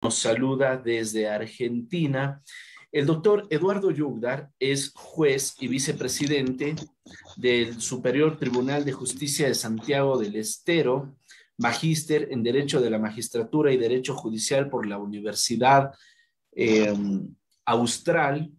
nos saluda desde Argentina. El doctor Eduardo Yugdar es juez y vicepresidente del Superior Tribunal de Justicia de Santiago del Estero, magíster en Derecho de la Magistratura y Derecho Judicial por la Universidad eh, Austral,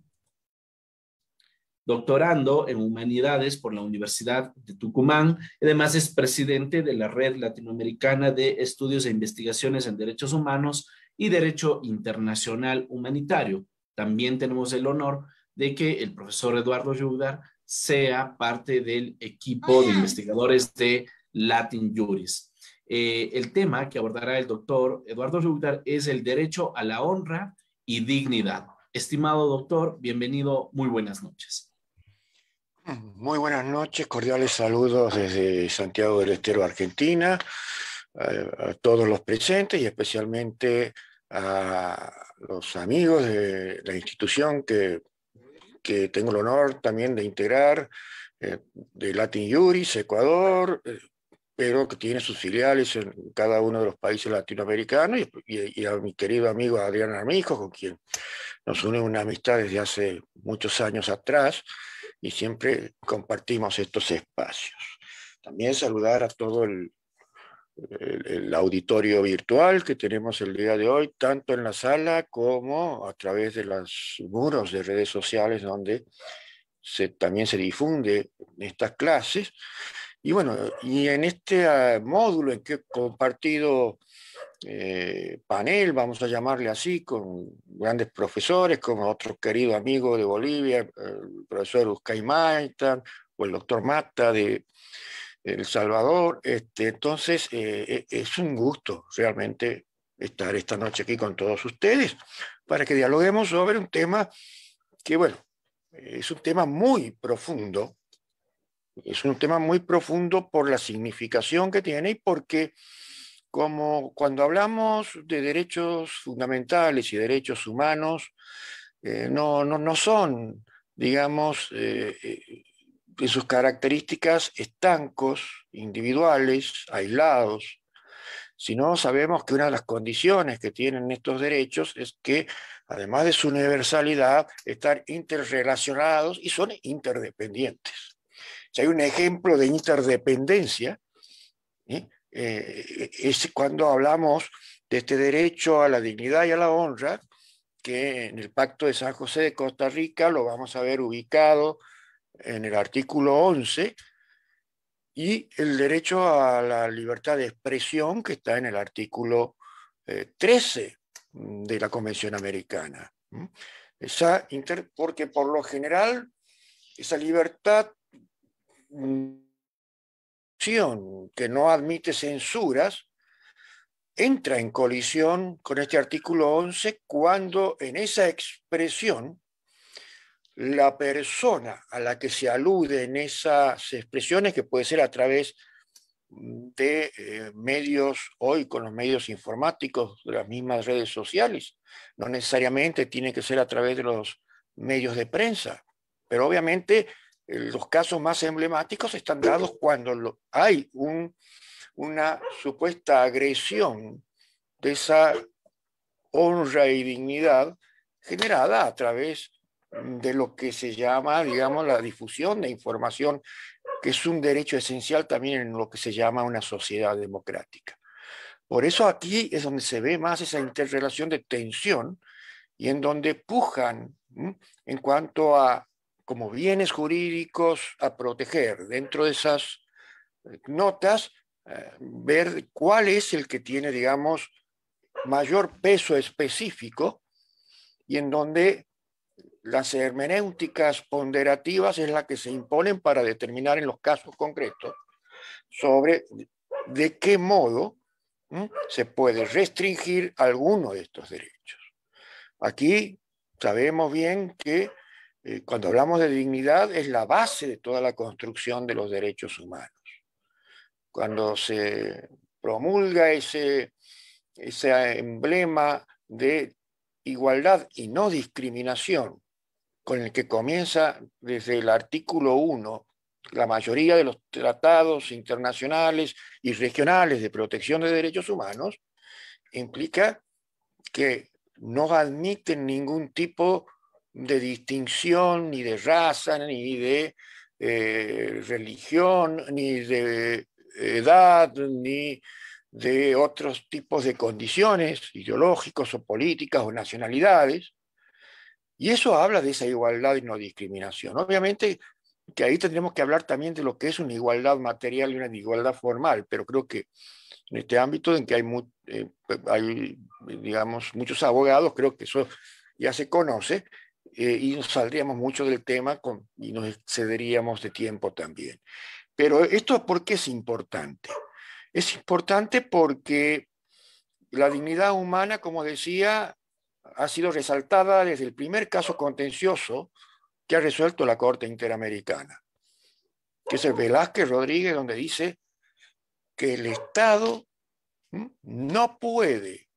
doctorando en Humanidades por la Universidad de Tucumán. Además es presidente de la Red Latinoamericana de Estudios e Investigaciones en Derechos Humanos y Derecho Internacional Humanitario. También tenemos el honor de que el profesor Eduardo Yugdar sea parte del equipo de investigadores de Latin Juris. Eh, el tema que abordará el doctor Eduardo Yugdar es el derecho a la honra y dignidad. Estimado doctor, bienvenido, muy buenas noches. Muy buenas noches, cordiales saludos desde Santiago del Estero, Argentina, a, a todos los presentes y especialmente a los amigos de la institución que, que tengo el honor también de integrar, eh, de Latin Juris, Ecuador, eh, pero que tiene sus filiales en cada uno de los países latinoamericanos, y, a mi querido amigo Adrián Armijo, con quien nos une una amistad desde hace muchos años atrás, y siempre compartimos estos espacios. También saludar a todo el, el, auditorio virtual que tenemos el día de hoy, tanto en la sala como a través de los muros de redes sociales donde también se difunde estas clases. Y bueno, y en este ah, módulo en que he compartido eh, panel, vamos a llamarle así, con grandes profesores, como otro querido amigo de Bolivia, el profesor Uskay Maitan, o el doctor Mata de, el Salvador. Este, entonces, eh, e, es un gusto realmente estar esta noche aquí con todos ustedes para que dialoguemos sobre un tema que, bueno, es un tema muy profundo. Es un tema muy profundo por la significación que tiene y porque como cuando hablamos de derechos fundamentales y derechos humanos, eh, no, no, no, son, digamos, eh, en sus características estancos, individuales, aislados, sino sabemos que una de las condiciones que tienen estos derechos es que, además de su universalidad, están interrelacionados y son interdependientes. Si hay un ejemplo de interdependencia. Eh, es cuando hablamos de este derecho a la dignidad y a la honra, que en el Pacto de San José de Costa Rica lo vamos a ver ubicado en el artículo 11 y el derecho a la libertad de expresión que está en el artículo 13 eh, de la Convención Americana. Esa porque por lo general esa libertad que no admite censuras entra en colisión con este artículo 11 cuando en esa expresión la persona a la que se alude en esas expresiones, que puede ser a través de eh, medios, hoy con los medios informáticos, de las mismas redes sociales, no necesariamente tiene que ser a través de los medios de prensa, pero obviamente eh, los casos más emblemáticos están dados cuando hay una supuesta agresión de esa honra y dignidad generada a través de lo que se llama, digamos, la difusión de información, que es un derecho esencial también en lo que se llama una sociedad democrática. Por eso aquí es donde se ve más esa interrelación de tensión y en donde pujan en cuanto a como bienes jurídicos a proteger dentro de esas eh, notas, eh, ver cuál es el que tiene, digamos, mayor peso específico y en donde las hermenéuticas ponderativas es la que se imponen para determinar en los casos concretos sobre de qué modo se puede restringir alguno de estos derechos. Aquí sabemos bien que eh, cuando hablamos de dignidad es la base de toda la construcción de los derechos humanos. Cuando se promulga ese, ese emblema de igualdad y no discriminación con el que comienza desde el artículo 1 la mayoría de los tratados internacionales y regionales de protección de derechos humanos, implica que no admiten ningún tipo de distinción ni de raza, ni de eh, religión, ni de edad, ni de otros tipos de condiciones ideológicos o políticas o nacionalidades. Y eso habla de esa igualdad y no discriminación. Obviamente que ahí tendremos que hablar también de lo que es una igualdad material y una igualdad formal, pero creo que en este ámbito en que hay, eh, hay digamos, muchos abogados, creo que eso ya se conoce eh, y nos saldríamos mucho del tema y nos excederíamos de tiempo también. Pero esto, ¿por qué es importante? Es importante porque la dignidad humana, como decía, ha sido resaltada desde el primer caso contencioso que ha resuelto la Corte Interamericana, que es el Velázquez Rodríguez, donde dice que el Estado no puede,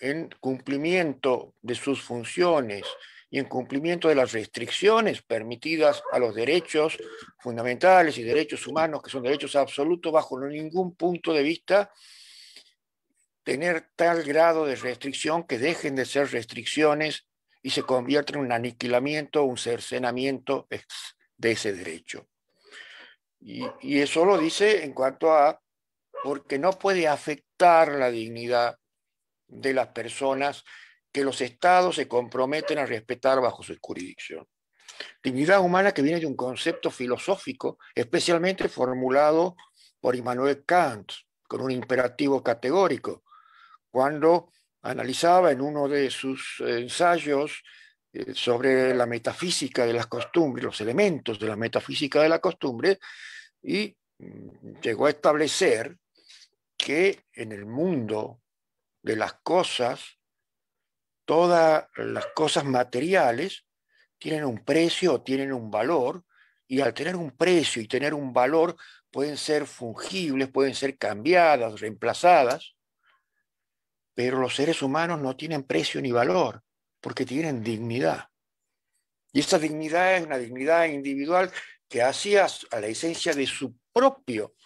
en cumplimiento de sus funciones y en cumplimiento de las restricciones permitidas a los derechos fundamentales y derechos humanos, que son derechos absolutos bajo ningún punto de vista, tener tal grado de restricción que dejen de ser restricciones y se conviertan en un aniquilamiento, un cercenamiento de ese derecho. Y, y eso lo dice en cuanto a, porque no puede afectar la dignidad de las personas que los estados se comprometen a respetar bajo su jurisdicción. Dignidad humana que viene de un concepto filosófico especialmente formulado por Immanuel Kant, con un imperativo categórico, cuando analizaba en uno de sus ensayos eh, sobre la metafísica de las costumbres, los elementos de la metafísica de la costumbre, y mm, llegó a establecer que en el mundo de las cosas todas las cosas materiales tienen un precio o tienen un valor, y al tener un precio y tener un valor pueden ser fungibles, pueden ser cambiadas, reemplazadas, pero los seres humanos no tienen precio ni valor, porque tienen dignidad. Y esa dignidad es una dignidad individual que hacía a la esencia de su propio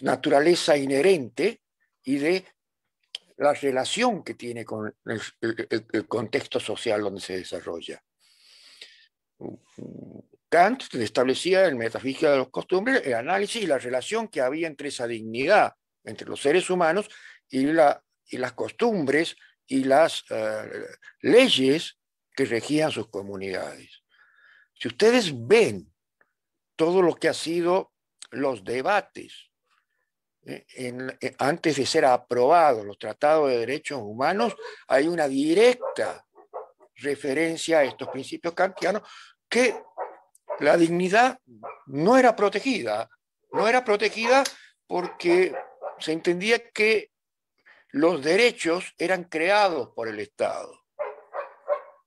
naturaleza inherente y de la relación que tiene con el, contexto social donde se desarrolla. Kant establecía en Metafísica de los Costumbres el análisis y la relación que había entre esa dignidad, entre los seres humanos y, la, y las costumbres y las eh, leyes que regían sus comunidades. Si ustedes ven todo lo que ha sido los debates eh, eh, antes de ser aprobados los tratados de derechos humanos, hay una directa referencia a estos principios kantianos que la dignidad no era protegida, no era protegida porque se entendía que los derechos eran creados por el Estado,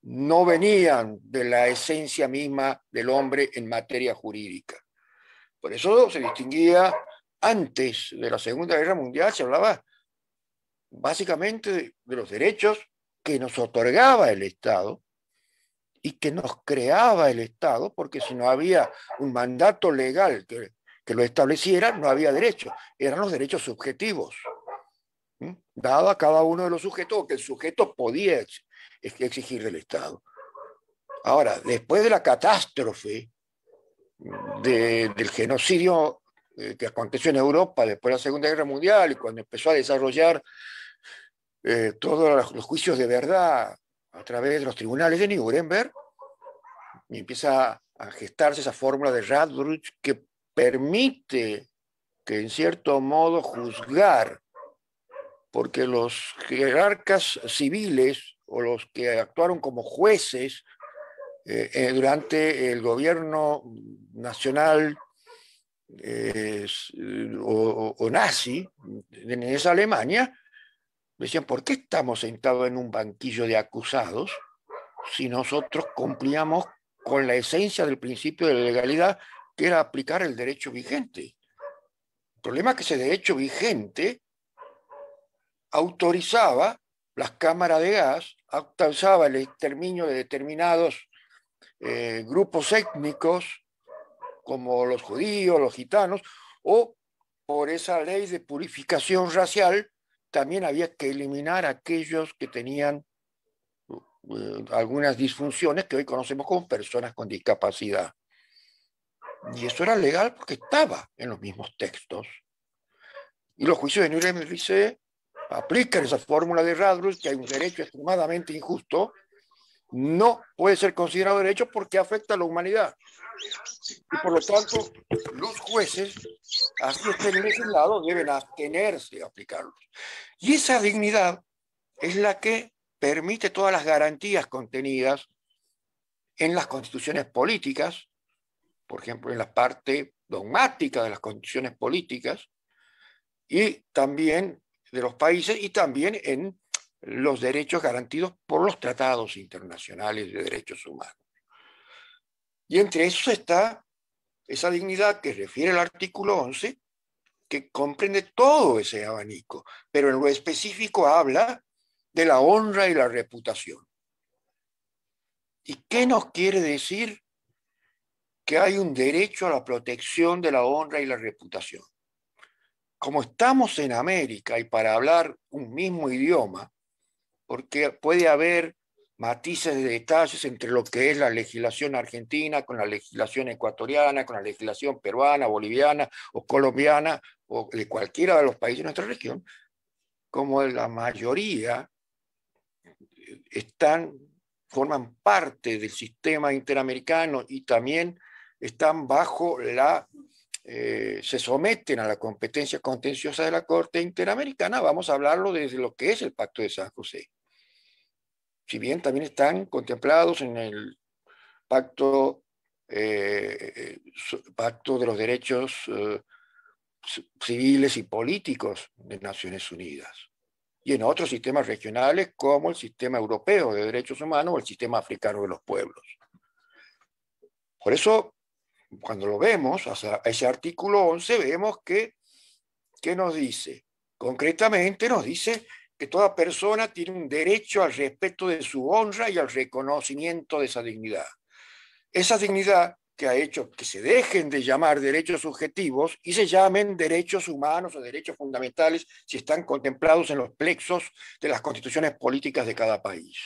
no venían de la esencia misma del hombre en materia jurídica. Por eso se distinguía antes de la Segunda Guerra Mundial se hablaba básicamente de, los derechos que nos otorgaba el Estado y que nos creaba el Estado, porque si no había un mandato legal que, lo estableciera, no había derechos, eran los derechos subjetivos, dado a cada uno de los sujetos que el sujeto podía exigir del Estado. Ahora, después de la catástrofe del genocidio eh, que aconteció en Europa después de la Segunda Guerra Mundial y cuando empezó a desarrollar eh, todos los juicios de verdad a través de los tribunales de Nuremberg, y empieza a gestarse esa fórmula de Radbruch que permite que en cierto modo juzgar, porque los jerarcas civiles o los que actuaron como jueces eh, durante el gobierno nacional o, nazi en esa Alemania, decían, ¿por qué estamos sentados en un banquillo de acusados si nosotros cumplíamos con la esencia del principio de la legalidad, que era aplicar el derecho vigente? El problema es que ese derecho vigente autorizaba las cámaras de gas, autorizaba el exterminio de determinados eh, grupos étnicos, como los judíos, los gitanos, o por esa ley de purificación racial también había que eliminar a aquellos que tenían eh, algunas disfunciones que hoy conocemos como personas con discapacidad. Y eso era legal porque estaba en los mismos textos. Y los juicios de Nuremberg aplican esa fórmula de Radrus, que hay un derecho extremadamente injusto, no puede ser considerado derecho porque afecta a la humanidad. Y por lo tanto, los jueces, así estén en ese lado, deben abstenerse de aplicarlos. Y esa dignidad es la que permite todas las garantías contenidas en las constituciones políticas, por ejemplo, en la parte dogmática de las constituciones políticas, y también de los países, y también en los derechos garantidos por los tratados internacionales de derechos humanos. Y entre esos está esa dignidad que refiere el artículo 11, que comprende todo ese abanico, pero en lo específico habla de la honra y la reputación. ¿Y qué nos quiere decir? Que hay un derecho a la protección de la honra y la reputación. Como estamos en América y para hablar un mismo idioma, porque puede haber matices de detalles entre lo que es la legislación argentina con la legislación ecuatoriana, con la legislación peruana, boliviana o colombiana o de cualquiera de los países de nuestra región, como la mayoría están, forman parte del sistema interamericano y también están bajo la, eh, se someten a la competencia contenciosa de la Corte Interamericana, vamos a hablarlo desde lo que es el Pacto de San José. Si bien también están contemplados en el Pacto, eh, pacto de los Derechos eh, Civiles y Políticos de Naciones Unidas y en otros sistemas regionales como el sistema europeo de derechos humanos o el sistema africano de los pueblos. Por eso, cuando lo vemos, a ese artículo 11, vemos que, ¿qué nos dice? Concretamente nos dice que toda persona tiene un derecho al respeto de su honra y al reconocimiento de esa dignidad. Esa dignidad que ha hecho que se dejen de llamar derechos subjetivos y se llamen derechos humanos o derechos fundamentales si están contemplados en los plexos de las constituciones políticas de cada país.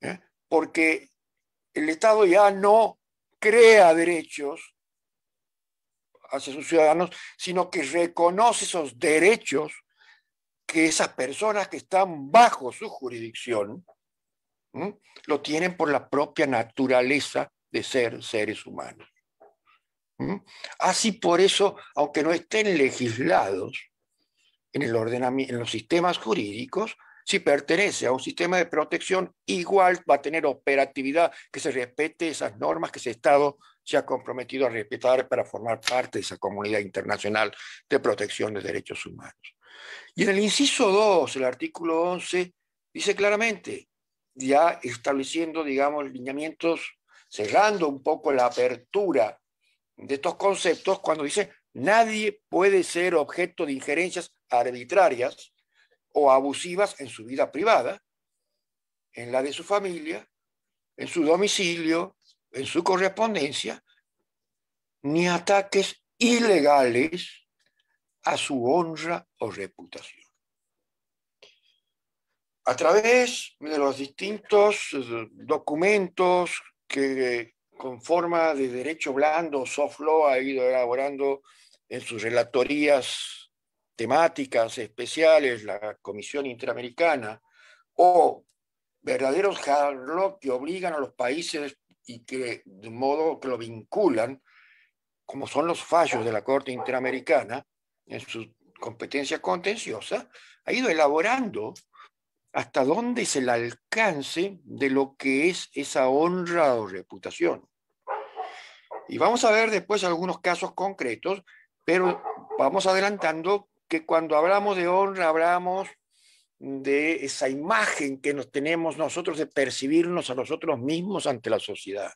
¿Eh? Porque el Estado ya no crea derechos hacia sus ciudadanos, sino que reconoce esos derechos que esas personas que están bajo su jurisdicción lo tienen por la propia naturaleza de ser seres humanos. Así por eso, aunque no estén legislados en, el en los sistemas jurídicos, si pertenece a un sistema de protección, igual va a tener operatividad, que se respete esas normas que ese Estado se ha comprometido a respetar para formar parte de esa comunidad internacional de protección de derechos humanos. Y en el inciso 2, el artículo 11, dice claramente, ya estableciendo, digamos, lineamientos cerrando un poco la apertura de estos conceptos cuando dice nadie puede ser objeto de injerencias arbitrarias o abusivas en su vida privada, en la de su familia, en su domicilio, en su correspondencia, ni ataques ilegales a su honra o reputación. A través de los distintos eh, documentos que con forma de derecho blando, soft law, ha ido elaborando en sus relatorías temáticas especiales la Comisión Interamericana, o verdaderos hard que obligan a los países y que de modo que lo vinculan, como son los fallos de la Corte Interamericana en su competencia contenciosa, ha ido elaborando hasta dónde es el alcance de lo que es esa honra o reputación. Y vamos a ver después algunos casos concretos, pero vamos adelantando que cuando hablamos de honra hablamos de esa imagen que nos tenemos nosotros de percibirnos a nosotros mismos ante la sociedad.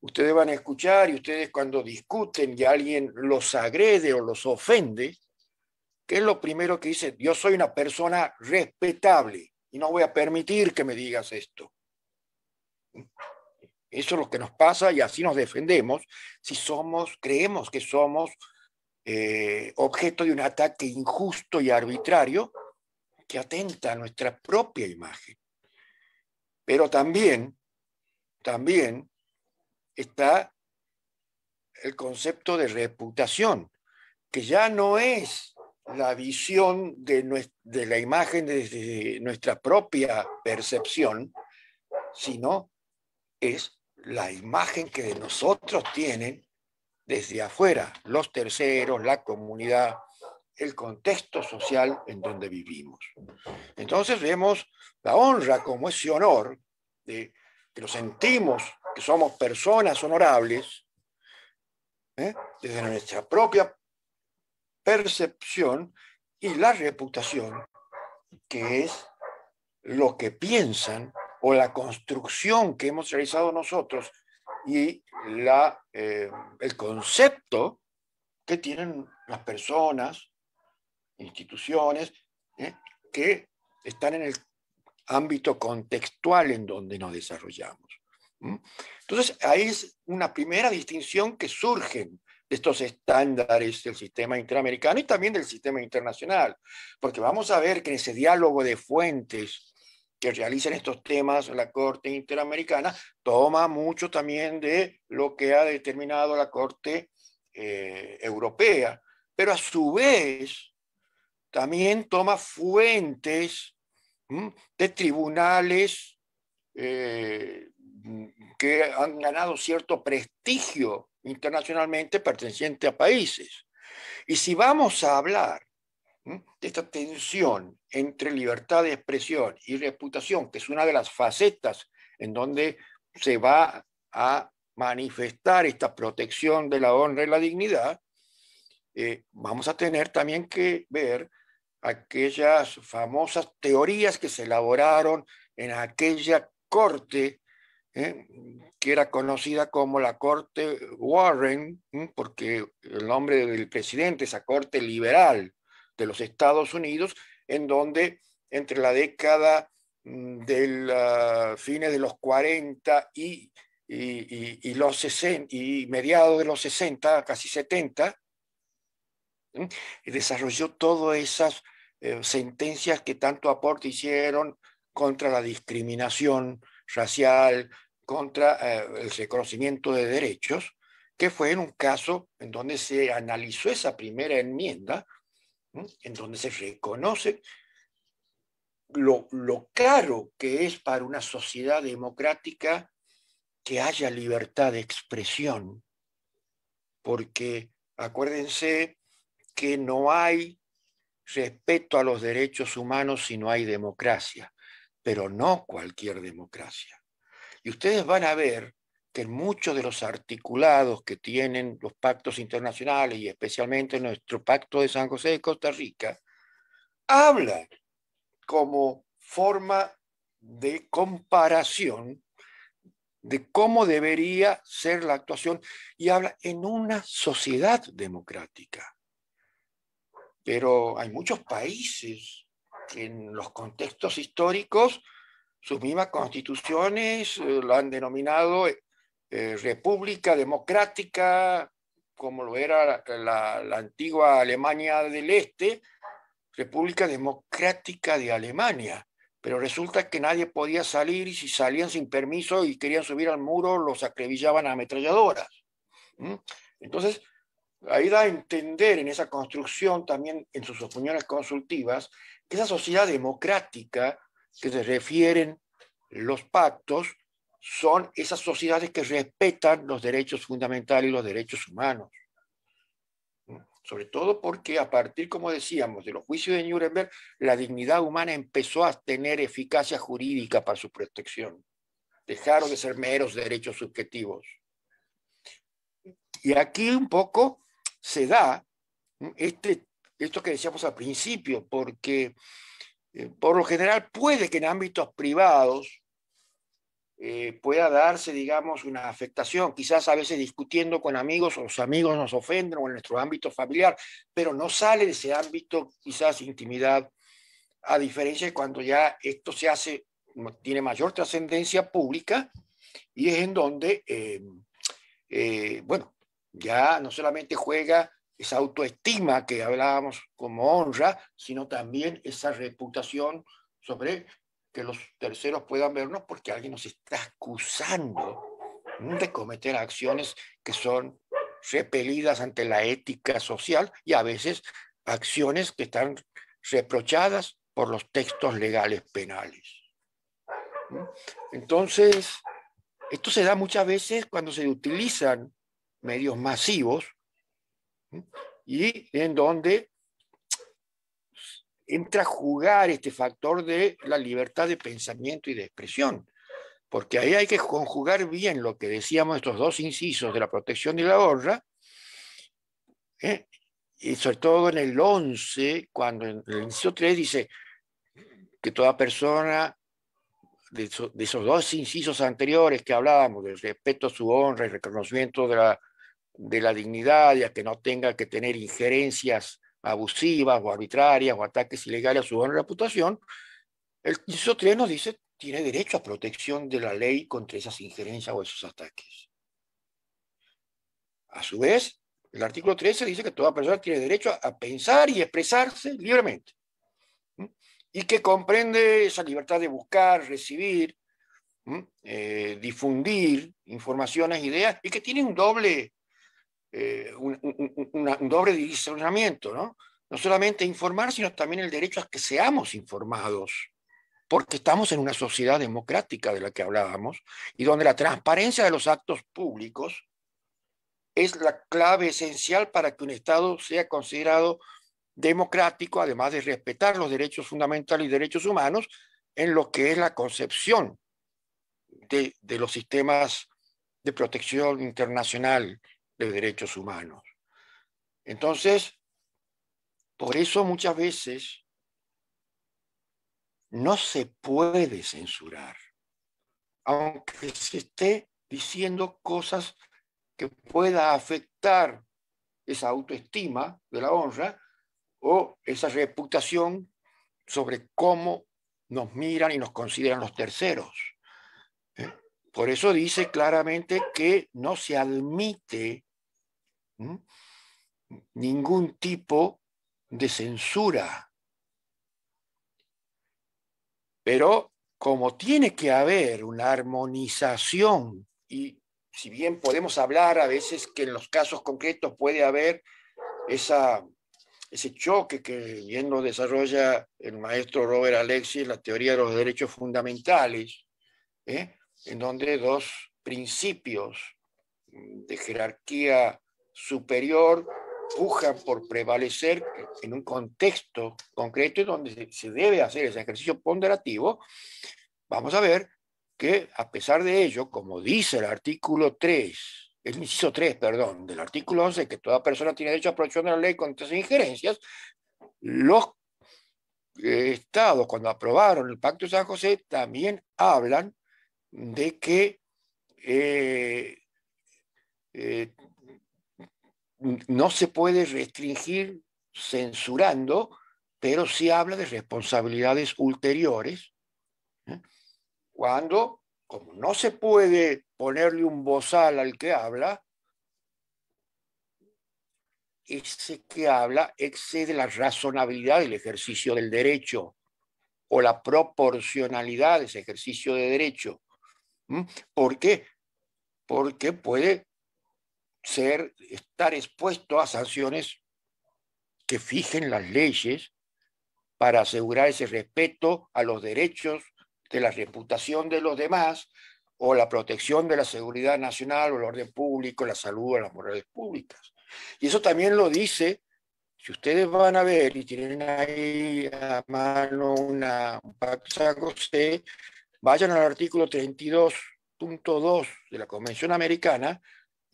Ustedes van a escuchar y ustedes cuando discuten y alguien los agrede o los ofende, ¿Qué es lo primero que dice? Yo soy una persona respetable y no voy a permitir que me digas esto. Eso es lo que nos pasa y así nos defendemos si somos, creemos que somos eh, objeto de un ataque injusto y arbitrario que atenta a nuestra propia imagen. Pero también, también está el concepto de reputación, que ya no es la visión de, de la imagen desde nuestra propia percepción, sino es la imagen que de nosotros tienen desde afuera, los terceros, la comunidad, el contexto social en donde vivimos. Entonces vemos la honra como ese honor de que nos sentimos que somos personas honorables, ¿eh? desde nuestra propia percepción y la reputación, que es lo que piensan o la construcción que hemos realizado nosotros y la, eh, el concepto que tienen las personas, instituciones, ¿eh? que están en el ámbito contextual en donde nos desarrollamos. Entonces, ahí es una primera distinción que surge de estos estándares del sistema interamericano y también del sistema internacional, porque vamos a ver que en ese diálogo de fuentes que realizan estos temas la Corte Interamericana toma mucho también de lo que ha determinado la Corte eh, Europea, pero a su vez también toma fuentes de tribunales eh, que han ganado cierto prestigio internacionalmente perteneciente a países. Y si vamos a hablar de esta tensión entre libertad de expresión y reputación, que es una de las facetas en donde se va a manifestar esta protección de la honra y la dignidad, eh, vamos a tener también que ver aquellas famosas teorías que se elaboraron en aquella corte ¿eh? que era conocida como la Corte Warren, porque el nombre del presidente, esa Corte liberal de los Estados Unidos, en donde entre la década mm, de fines de los 40 y, y, los 60, y mediados de los 60, casi 70, desarrolló todas esas eh, sentencias que tanto aporte hicieron contra la discriminación racial, contra eh, el reconocimiento de derechos, que fue en un caso en donde se analizó esa primera enmienda, en donde se reconoce lo, lo caro que es para una sociedad democrática que haya libertad de expresión, porque acuérdense que no hay respeto a los derechos humanos si no hay democracia, pero no cualquier democracia. Y ustedes van a ver que muchos de los articulados que tienen los pactos internacionales y especialmente nuestro pacto de San José de Costa Rica, hablan como forma de comparación de cómo debería ser la actuación y habla en una sociedad democrática. Pero hay muchos países que en los contextos históricos sus mismas constituciones eh, lo han denominado eh, República Democrática, como lo era la, antigua Alemania del Este, República Democrática de Alemania. Pero resulta que nadie podía salir y si salían sin permiso y querían subir al muro, los acribillaban a ametralladoras. Entonces, ahí da a entender en esa construcción, también en sus opiniones consultivas, que esa sociedad democrática que se refieren los pactos son esas sociedades que respetan los derechos fundamentales y los derechos humanos. Sobre todo porque a partir, como decíamos, de los juicios de Nuremberg, la dignidad humana empezó a tener eficacia jurídica para su protección. Dejaron de ser meros derechos subjetivos. Y aquí un poco se da este, esto que decíamos al principio, porque eh, por lo general puede que en ámbitos privados eh, pueda darse, digamos, una afectación, quizás a veces discutiendo con amigos o los amigos nos ofenden o en nuestro ámbito familiar, pero no sale de ese ámbito quizás intimidad, a diferencia de cuando ya esto se hace, tiene mayor trascendencia pública y es en donde, eh, bueno, ya no solamente juega esa autoestima que hablábamos como honra, sino también esa reputación sobre que los terceros puedan vernos porque alguien nos está acusando de cometer acciones que son repelidas ante la ética social y a veces acciones que están reprochadas por los textos legales penales. Entonces, esto se da muchas veces cuando se utilizan medios masivos y en donde entra a jugar este factor de la libertad de pensamiento y de expresión, porque ahí hay que conjugar bien lo que decíamos estos dos incisos de la protección y la honra, ¿eh? y sobre todo en el 11, cuando en el inciso 3 dice que toda persona de, esos dos incisos anteriores que hablábamos, del respeto a su honra y reconocimiento de la, de la dignidad, ya que no tenga que tener injerencias abusivas o arbitrarias o ataques ilegales a su y reputación, el inciso 3 nos dice tiene derecho a protección de la ley contra esas injerencias o esos ataques. A su vez, el artículo 13 dice que toda persona tiene derecho a pensar y expresarse libremente y que comprende esa libertad de buscar, recibir, eh, difundir informaciones, ideas, y que tiene un doble, eh, un, doble discernimiento, ¿no? No solamente informar, sino también el derecho a que seamos informados, porque estamos en una sociedad democrática de la que hablábamos, y donde la transparencia de los actos públicos es la clave esencial para que un Estado sea considerado democrático, además de respetar los derechos fundamentales y derechos humanos, en lo que es la concepción de, los sistemas de protección internacional de derechos humanos. Entonces, por eso muchas veces no se puede censurar, aunque se esté diciendo cosas que pueda afectar esa autoestima de la honra, o esa reputación sobre cómo nos miran y nos consideran los terceros. ¿eh? Por eso dice claramente que no se admite ningún tipo de censura. Pero como tiene que haber una armonización, y si bien podemos hablar a veces que en los casos concretos puede haber esa ese choque que bien lo desarrolla el maestro Robert Alexis, la teoría de los derechos fundamentales, ¿eh? en donde dos principios de jerarquía superior pujan por prevalecer en un contexto concreto y donde se debe hacer ese ejercicio ponderativo, vamos a ver que a pesar de ello, como dice el artículo 3 el inciso 3, perdón, del artículo 11, que toda persona tiene derecho a protección de la ley contra esas injerencias, los eh, estados, cuando aprobaron el Pacto de San José, también hablan de que eh, eh, no se puede restringir censurando, pero sí habla de responsabilidades ulteriores, cuando como no se puede ponerle un bozal al que habla, ese que habla excede la razonabilidad del ejercicio del derecho o la proporcionalidad de ese ejercicio de derecho. ¿Por qué? Porque puede ser, estar expuesto a sanciones que fijen las leyes para asegurar ese respeto a los derechos de la reputación de los demás o la protección de la seguridad nacional o el orden público, la salud o las morales públicas. Y eso también lo dice, si ustedes van a ver y tienen ahí a mano una, un pacto vayan al artículo 32.2 de la Convención Americana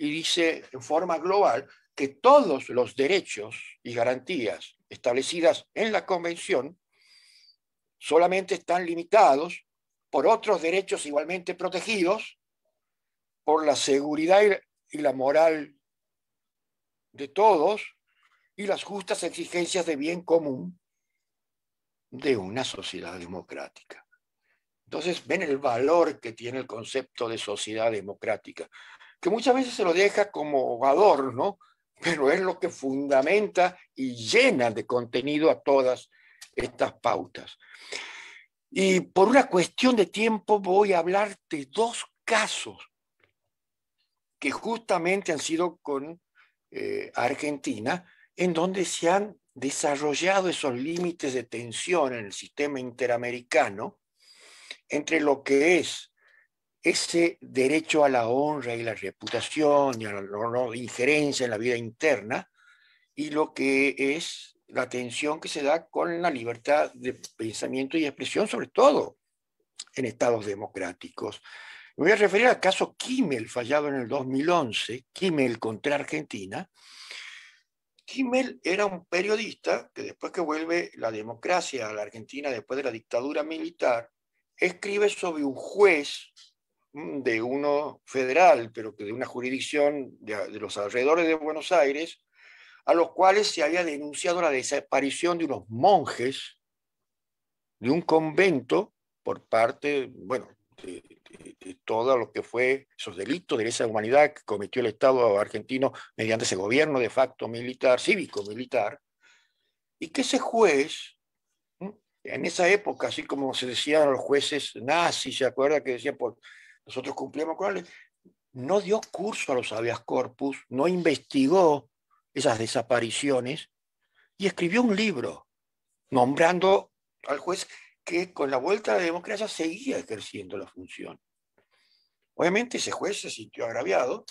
y dice en forma global que todos los derechos y garantías establecidas en la Convención solamente están limitados por otros derechos igualmente protegidos, por la seguridad y la moral de todos y las justas exigencias de bien común de una sociedad democrática. Entonces ven el valor que tiene el concepto de sociedad democrática, que muchas veces se lo deja como adorno, pero es lo que fundamenta y llena de contenido a todas estas pautas. Y por una cuestión de tiempo voy a hablar de dos casos que justamente han sido con eh, Argentina, en donde se han desarrollado esos límites de tensión en el sistema interamericano entre lo que es ese derecho a la honra y la reputación y a la no injerencia en la vida interna y lo que es la tensión que se da con la libertad de pensamiento y expresión, sobre todo en estados democráticos. Me voy a referir al caso Kimmel, fallado en el 2011, Kimmel contra Argentina. Kimmel era un periodista que después que vuelve la democracia a la Argentina, después de la dictadura militar, escribe sobre un juez de uno federal, pero que de una jurisdicción de, de los alrededores de Buenos Aires, a los cuales se había denunciado la desaparición de unos monjes de un convento por parte, bueno, de, todo lo que fue esos delitos de esa humanidad que cometió el Estado argentino mediante ese gobierno de facto militar, cívico-militar, y que ese juez, en esa época, así como se decían los jueces nazis, ¿se acuerda que decían, pues, nosotros cumplimos con él, no dio curso a los habeas corpus, no investigó esas desapariciones y escribió un libro nombrando al juez que con la vuelta a la democracia seguía ejerciendo la función. Obviamente ese juez se sintió agraviado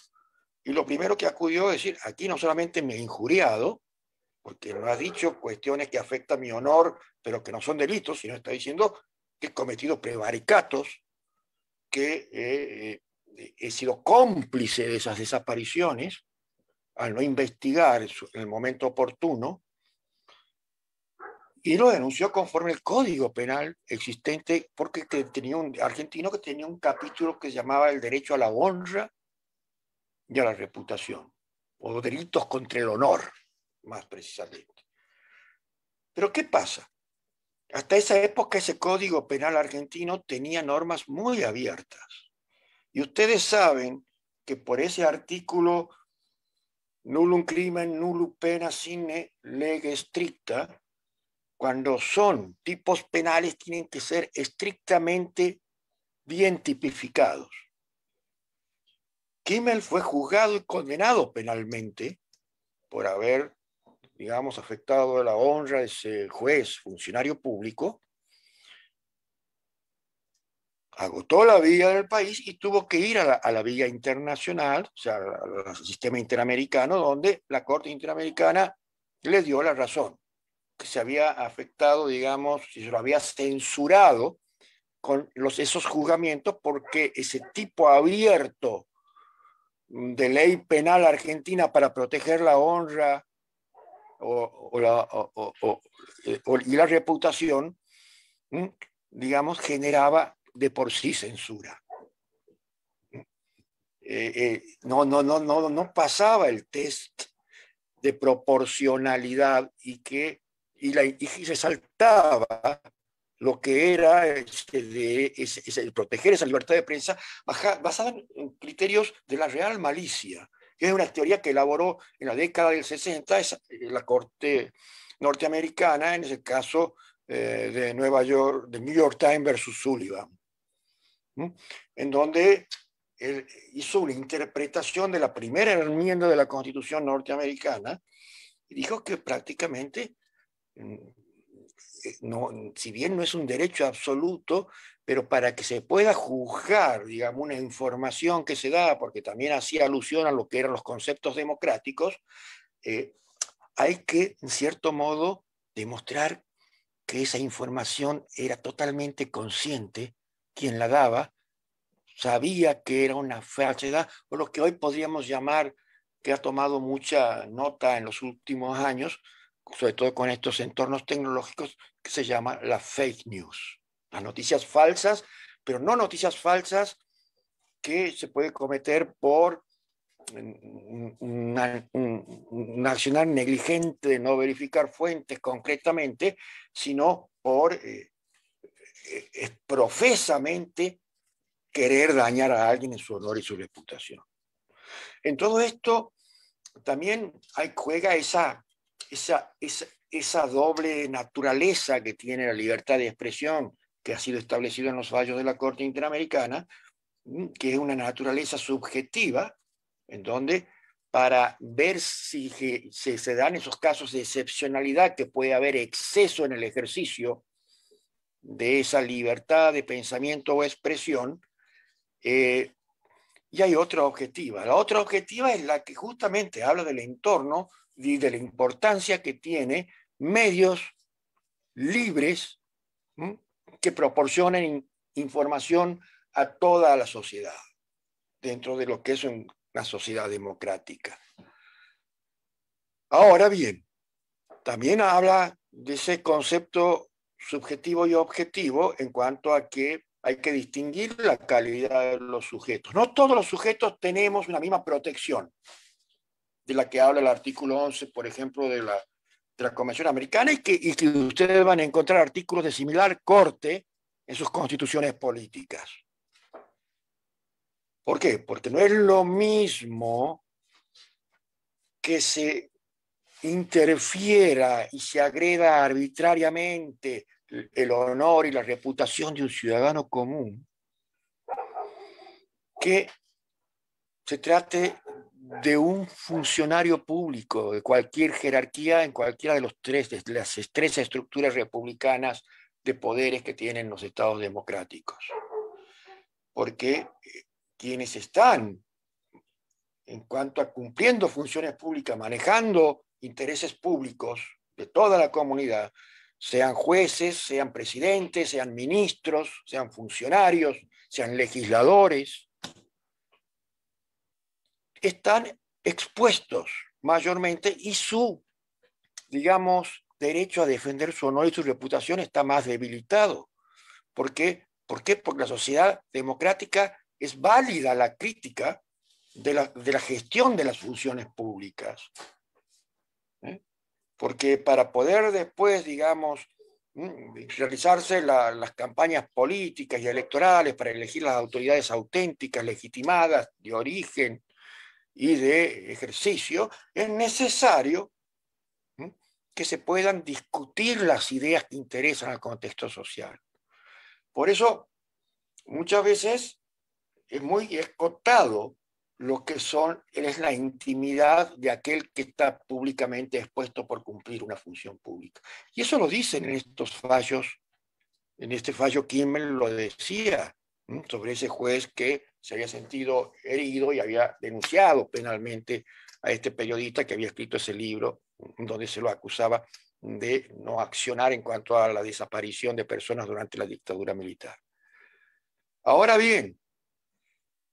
y lo primero que acudió a decir, aquí no solamente me he injuriado, porque no ha dicho cuestiones que afectan mi honor, pero que no son delitos, sino está diciendo que he cometido prevaricatos, que he sido cómplice de esas desapariciones al no investigar en el momento oportuno, y lo denunció conforme el código penal existente, porque tenía un argentino que tenía un capítulo que se llamaba el derecho a la honra y a la reputación, o delitos contra el honor, más precisamente. Pero ¿qué pasa? Hasta esa época ese código penal argentino tenía normas muy abiertas. Y ustedes saben que por ese artículo nullum crimen, nullum pena sine lege stricta, cuando son tipos penales, tienen que ser estrictamente bien tipificados. Kimmel fue juzgado y condenado penalmente por haber, digamos, afectado la honra de ese juez, funcionario público, agotó la vía del país y tuvo que ir a la, a vía internacional, o sea, al sistema interamericano, donde la Corte Interamericana le dio la razón que se había afectado, digamos, si se lo había censurado con los, esos juzgamientos porque ese tipo abierto de ley penal argentina para proteger la honra o, la, eh, y la reputación, digamos, generaba de por sí censura. Eh, eh, no, no, no, no, no pasaba el test de proporcionalidad y que y, la, y resaltaba lo que era este, de, proteger esa libertad de prensa basada en criterios de la real malicia, que es una teoría que elaboró en la década del 60 eh, la Corte norteamericana, en ese caso eh, de Nueva York, de New York Times versus Sullivan, en donde él hizo una interpretación de la primera enmienda de la Constitución norteamericana y dijo que prácticamente Mm, eh, no, si bien no es un derecho absoluto, pero para que se pueda juzgar, digamos, una información que se da, porque también hacía alusión a lo que eran los conceptos democráticos, eh, hay que, en cierto modo, demostrar que esa información era totalmente consciente, quien la daba, sabía que era una falsedad, o lo que hoy podríamos llamar, que ha tomado mucha nota en los últimos años, sobre todo con estos entornos tecnológicos, que se llama la fake news. Las noticias falsas, pero no noticias falsas que se puede cometer por un, accionar negligente de no verificar fuentes concretamente, sino por eh, eh, profesamente querer dañar a alguien en su honor y su reputación. En todo esto, también juega esa, esa, esa, esa doble naturaleza que tiene la libertad de expresión que ha sido establecido en los fallos de la Corte Interamericana, que es una naturaleza subjetiva, en donde para ver si se, dan esos casos de excepcionalidad, que puede haber exceso en el ejercicio de esa libertad de pensamiento o expresión, eh, y hay otra objetiva. La otra objetiva es la que justamente habla del entorno y de la importancia que tiene medios libres que proporcionen información a toda la sociedad dentro de lo que es una sociedad democrática. Ahora bien, también habla de ese concepto subjetivo y objetivo en cuanto a que hay que distinguir la calidad de los sujetos. No todos los sujetos tenemos una misma protección de la que habla el artículo 11, por ejemplo, de la, de la Convención Americana, y que, y que ustedes van a encontrar artículos de similar corte en sus constituciones políticas. ¿Por qué? Porque no es lo mismo que se interfiera y se agreda arbitrariamente el honor y la reputación de un ciudadano común, que se trate de un funcionario público de cualquier jerarquía en cualquiera de los tres las tres estructuras republicanas de poderes que tienen los estados democráticos. Porque quienes están en cuanto a cumpliendo funciones públicas, manejando intereses públicos de toda la comunidad, sean jueces, sean presidentes, sean ministros, sean funcionarios, sean legisladores, están expuestos mayormente y su, digamos, derecho a defender su honor y su reputación está más debilitado. ¿Por qué? ¿Por? Porque la sociedad democrática es válida la crítica de la, de la gestión de las funciones públicas. ¿eh? Porque para poder después, digamos, realizarse las campañas políticas y electorales para elegir las autoridades auténticas, legitimadas, de origen y de ejercicio, es necesario que se puedan discutir las ideas que interesan al contexto social. Por eso, muchas veces es muy escotado lo que son, es la intimidad de aquel que está públicamente expuesto por cumplir una función pública. Y eso lo dicen en estos fallos, en este fallo Kimmel lo decía, sobre ese juez que se había sentido herido y había denunciado penalmente a este periodista que había escrito ese libro donde se lo acusaba de no accionar en cuanto a la desaparición de personas durante la dictadura militar. Ahora bien,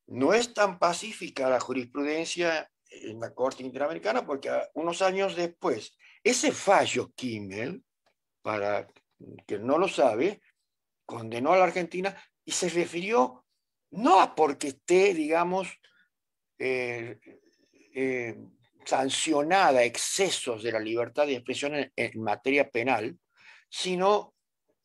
no es tan pacífica la jurisprudencia en la Corte Interamericana porque unos años después, ese fallo Kimmel, para quien no lo sabe, condenó a la Argentina y se refirió no porque esté, digamos, eh, eh, sancionada excesos de la libertad de expresión en, materia penal, sino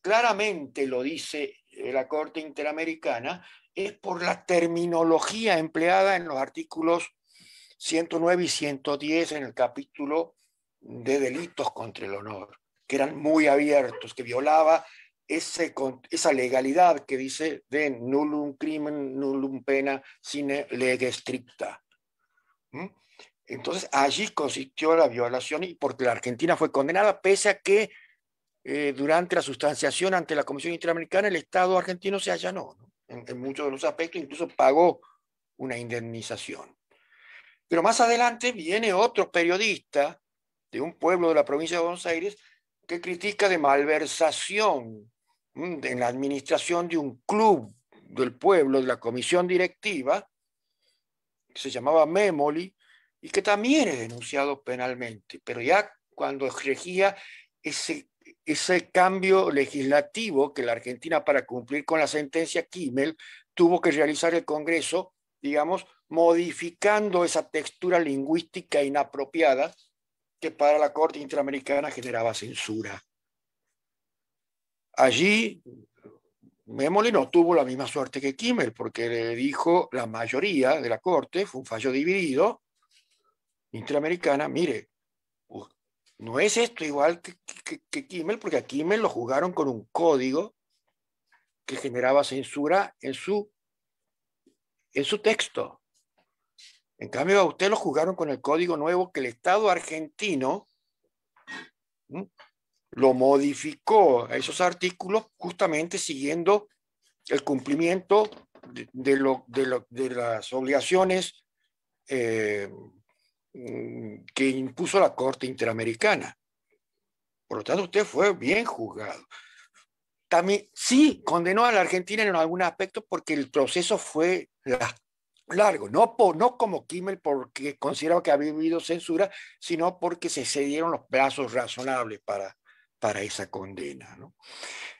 claramente lo dice la Corte Interamericana, es por la terminología empleada en los artículos 109 y 110 en el capítulo de delitos contra el honor, que eran muy abiertos, que violaba ese, esa legalidad que dice de nullum crimen, nullum pena, sine lege stricta. ¿Mm? Entonces allí consistió la violación y porque la Argentina fue condenada, pese a que eh, durante la sustanciación ante la Comisión Interamericana el Estado argentino se allanó En, en, muchos de los aspectos, incluso pagó una indemnización. Pero más adelante viene otro periodista de un pueblo de la provincia de Buenos Aires que critica de malversación en la administración de un club del pueblo, de la comisión directiva, que se llamaba Memoli, y que también es denunciado penalmente, pero ya cuando regía ese, ese cambio legislativo que la Argentina para cumplir con la sentencia Kimmel tuvo que realizar el Congreso, digamos, modificando esa textura lingüística inapropiada que para la Corte Interamericana generaba censura. Allí Memoli no tuvo la misma suerte que Kimmel, porque le dijo la mayoría de la Corte, fue un fallo dividido, Interamericana, mire, no es esto igual que, que, Kimmel, porque a Kimmel lo jugaron con un código que generaba censura en su, en su texto. En cambio, a usted lo jugaron con el código nuevo que el Estado argentino lo modificó a esos artículos justamente siguiendo el cumplimiento de, lo, de, las obligaciones eh, mm, que impuso la Corte Interamericana. Por lo tanto, usted fue bien juzgado. También, sí, condenó a la Argentina en algún aspecto porque el proceso fue largo, no, por, no como Kimmel porque consideraba que había habido censura, sino porque se cedieron los plazos razonables para, para esa condena.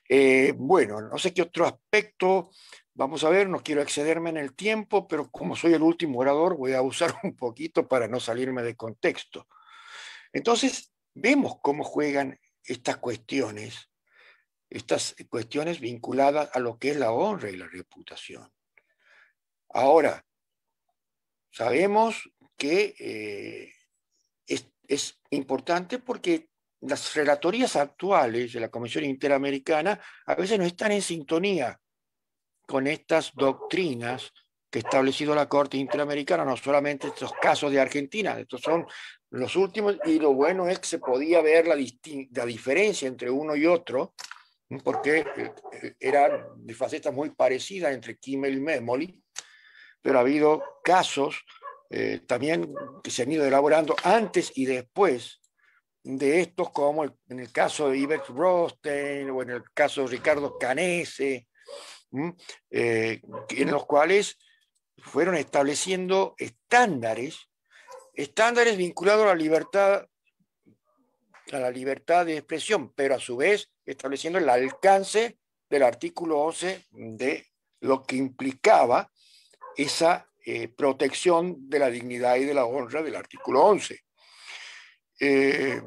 Eh, bueno, no sé qué otro aspecto, vamos a ver, no quiero excederme en el tiempo, pero como soy el último orador, voy a usar un poquito para no salirme de contexto. Entonces, vemos cómo juegan estas cuestiones, estas cuestiones vinculadas a lo que es la honra y la reputación. Ahora, sabemos que eh, es, importante porque las relatorías actuales de la Comisión Interamericana a veces no están en sintonía con estas doctrinas que ha establecido la Corte Interamericana, no solamente estos casos de Argentina, estos son los últimos, y lo bueno es que se podía ver la, la diferencia entre uno y otro, porque eh, eh, eran de facetas muy parecidas entre Kimmel y Memoli, pero ha habido casos eh, también que se han ido elaborando antes y después de estos, como en el caso de Ibex Rosten o en el caso de Ricardo Canese, eh, en los cuales fueron estableciendo estándares, estándares vinculados a la libertad a la libertad de expresión, pero a su vez estableciendo el alcance del artículo 11 de lo que implicaba esa eh, protección de la dignidad y de la honra del artículo 11. Eh,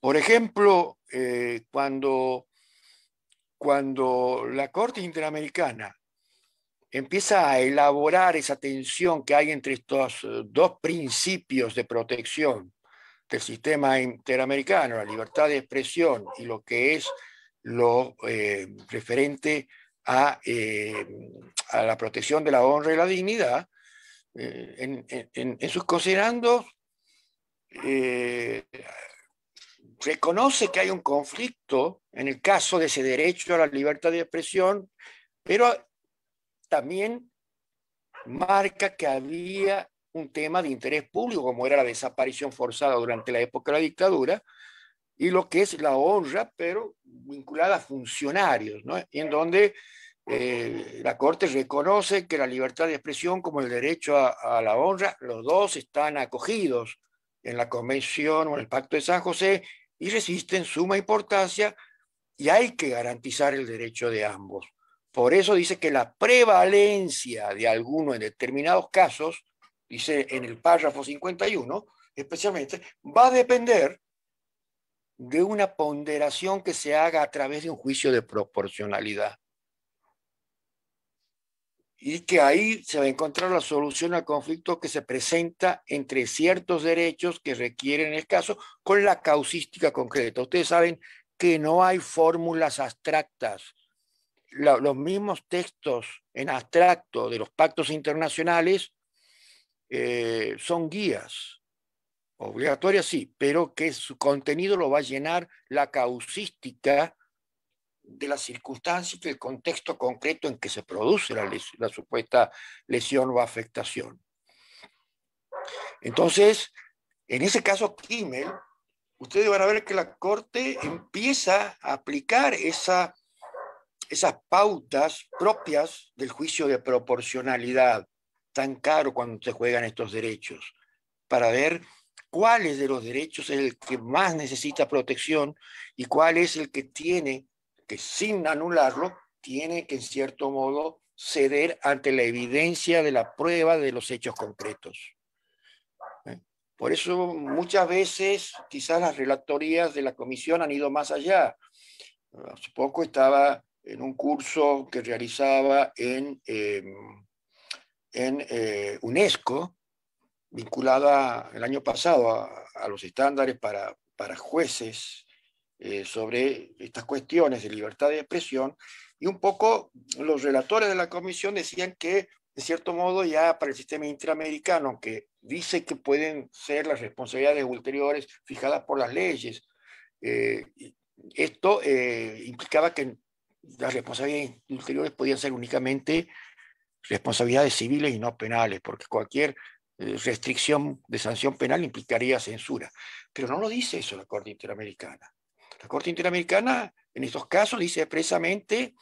por ejemplo, eh, cuando, cuando la Corte Interamericana empieza a elaborar esa tensión que hay entre estos eh, dos principios de protección del sistema interamericano, la libertad de expresión y lo que es lo referente a, a, la protección de la honra y la dignidad, en, en, sus considerandos eh, reconoce que hay un conflicto en el caso de ese derecho a la libertad de expresión, pero también marca que había un tema de interés público, como era la desaparición forzada durante la época de la dictadura, y lo que es la honra, pero vinculada a funcionarios, ¿no? en donde eh, la Corte reconoce que la libertad de expresión como el derecho a la honra, los dos están acogidos en la Convención o en el Pacto de San José y resisten suma importancia y hay que garantizar el derecho de ambos. Por eso dice que la prevalencia de alguno en determinados casos, dice en el párrafo 51, especialmente, va a depender de una ponderación que se haga a través de un juicio de proporcionalidad y que ahí se va a encontrar la solución al conflicto que se presenta entre ciertos derechos que requieren el caso con la causística concreta. Ustedes saben que no hay fórmulas abstractas. los mismos textos en abstracto de los pactos internacionales eh, son guías, obligatorias sí, pero que su contenido lo va a llenar la causística de las circunstancias y del contexto concreto en que se produce la, supuesta lesión o afectación. Entonces, en ese caso, Kimmel, ustedes van a ver que la Corte empieza a aplicar esa, esas pautas propias del juicio de proporcionalidad, tan caro cuando se juegan estos derechos, para ver cuáles de los derechos es el que más necesita protección y cuál es el que tiene que sin anularlo tiene que en cierto modo ceder ante la evidencia de la prueba de los hechos concretos. ¿Eh? Por eso muchas veces quizás las relatorías de la comisión han ido más allá. Hace poco estaba en un curso que realizaba en, em, en eh, UNESCO vinculada el año pasado a, los estándares para, para jueces eh, sobre estas cuestiones de libertad de expresión, y un poco los relatores de la comisión decían que, de cierto modo, ya para el sistema interamericano, que dice que pueden ser las responsabilidades ulteriores fijadas por las leyes, eh, esto eh, implicaba que las responsabilidades ulteriores podían ser únicamente responsabilidades civiles y no penales, porque cualquier restricción de sanción penal implicaría censura. Pero no lo dice eso la Corte Interamericana. La Corte Interamericana en estos casos dice expresamente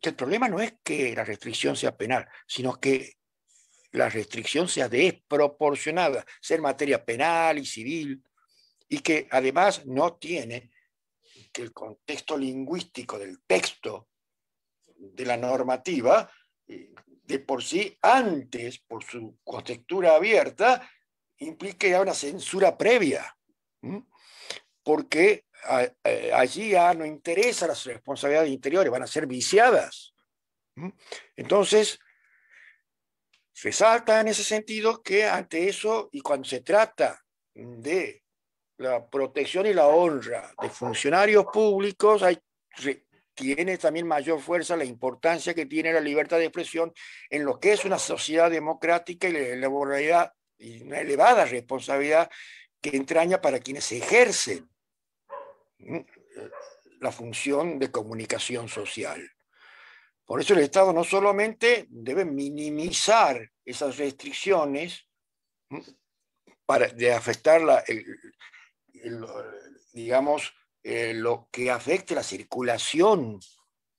que el problema no es que la restricción sea penal, sino que la restricción sea desproporcionada, ser materia penal y civil, y que además no tiene que el contexto lingüístico del texto de la normativa eh, de por sí, antes, por su contextura abierta, implique ya una censura previa, porque eh, allí ya no interesa las responsabilidades interiores, van a ser viciadas. Entonces, resalta en ese sentido que ante eso, y cuando se trata de la protección y la honra de funcionarios públicos, hay, tiene también mayor fuerza la importancia que tiene la libertad de expresión en lo que es una sociedad democrática y la y una elevada responsabilidad que entraña para quienes ejercen la función de comunicación social. Por eso el Estado no solamente debe minimizar esas restricciones para, de afectar digamos, eh, lo que afecte la circulación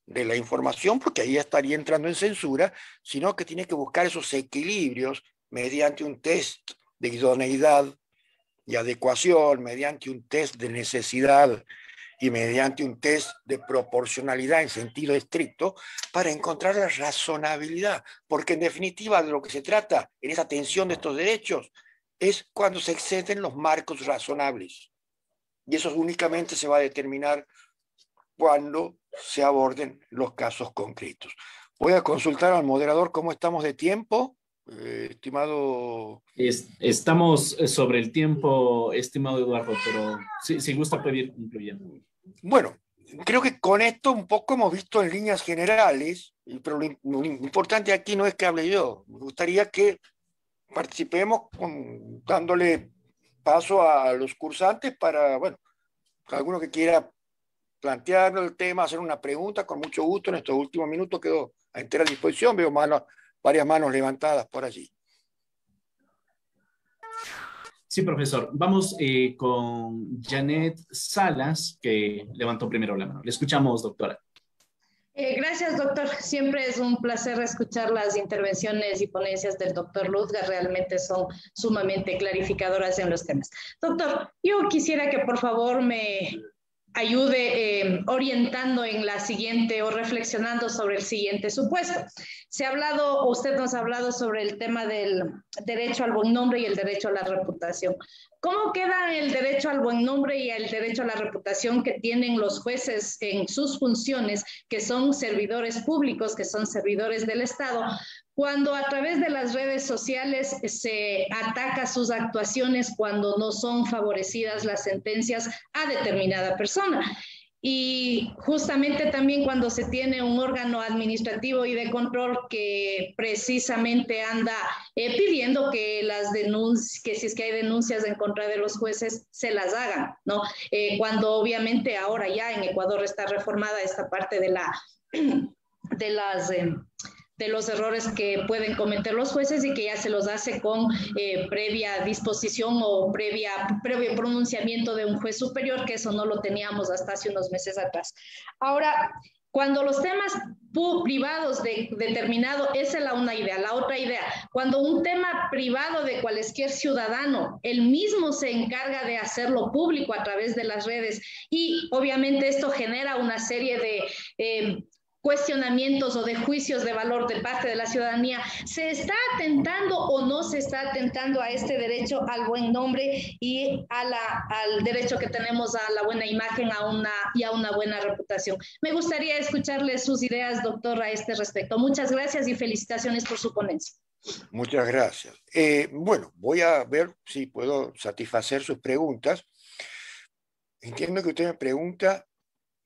de la información, porque ahí estaría entrando en censura, sino que tiene que buscar esos equilibrios mediante un test de idoneidad y adecuación, mediante un test de necesidad y mediante un test de proporcionalidad en sentido estricto para encontrar la razonabilidad, porque en definitiva de lo que se trata en esa tensión de estos derechos es cuando se exceden los marcos razonables. Y eso únicamente se va a determinar cuando se aborden los casos concretos. Voy a consultar al moderador cómo estamos de tiempo, eh, estimado. estamos eh, sobre el tiempo, estimado Eduardo, pero si, si gusta pedir concluir. Bueno, creo que con esto un poco hemos visto en líneas generales, pero lo, importante aquí no es que hable yo. Me gustaría que participemos dándole paso a los cursantes para, bueno, alguno que quiera plantear el tema, hacer una pregunta, con mucho gusto. En estos últimos minutos quedo a entera disposición. Veo varias manos levantadas por allí. Sí, profesor. Vamos eh, con Janet Salas, que levantó primero la mano. Le escuchamos, doctora. Eh, gracias, doctor. Siempre es un placer escuchar las intervenciones y ponencias del doctor Luzga. Realmente son sumamente clarificadoras en los temas. Doctor, yo quisiera que por favor me ayude eh, orientando en la siguiente o reflexionando sobre el siguiente supuesto. Se ha hablado, usted nos ha hablado sobre el tema del derecho al buen nombre y el derecho a la reputación. ¿Cómo queda el derecho al buen nombre y el derecho a la reputación que tienen los jueces en sus funciones, que son servidores públicos, que son servidores del Estado, cuando a través de las redes sociales se ataca sus actuaciones cuando no son favorecidas las sentencias a determinada persona. Y justamente también cuando se tiene un órgano administrativo y de control que precisamente anda eh, pidiendo que las denuncias, que si es que hay denuncias en contra de los jueces, se las hagan, ¿no? Eh, cuando obviamente ahora ya en Ecuador está reformada esta parte de la de las eh, de los errores que pueden cometer los jueces y que ya se los hace con eh, previa disposición o previa, previo pronunciamiento de un juez superior, que eso no lo teníamos hasta hace unos meses atrás. Ahora, cuando los temas privados de determinado, esa es la una idea. La otra idea, cuando un tema privado de cualquier ciudadano, él mismo se encarga de hacerlo público a través de las redes y obviamente esto genera una serie de eh, cuestionamientos o de juicios de valor de parte de la ciudadanía, ¿se está atentando o no se está atentando a este derecho al buen nombre y a la, al derecho que tenemos a la buena imagen a una, y a una buena reputación? Me gustaría escucharle sus ideas, doctor, a este respecto. Muchas gracias y felicitaciones por su ponencia. Muchas gracias. Eh, bueno, voy a ver si puedo satisfacer sus preguntas. Entiendo que usted me pregunta,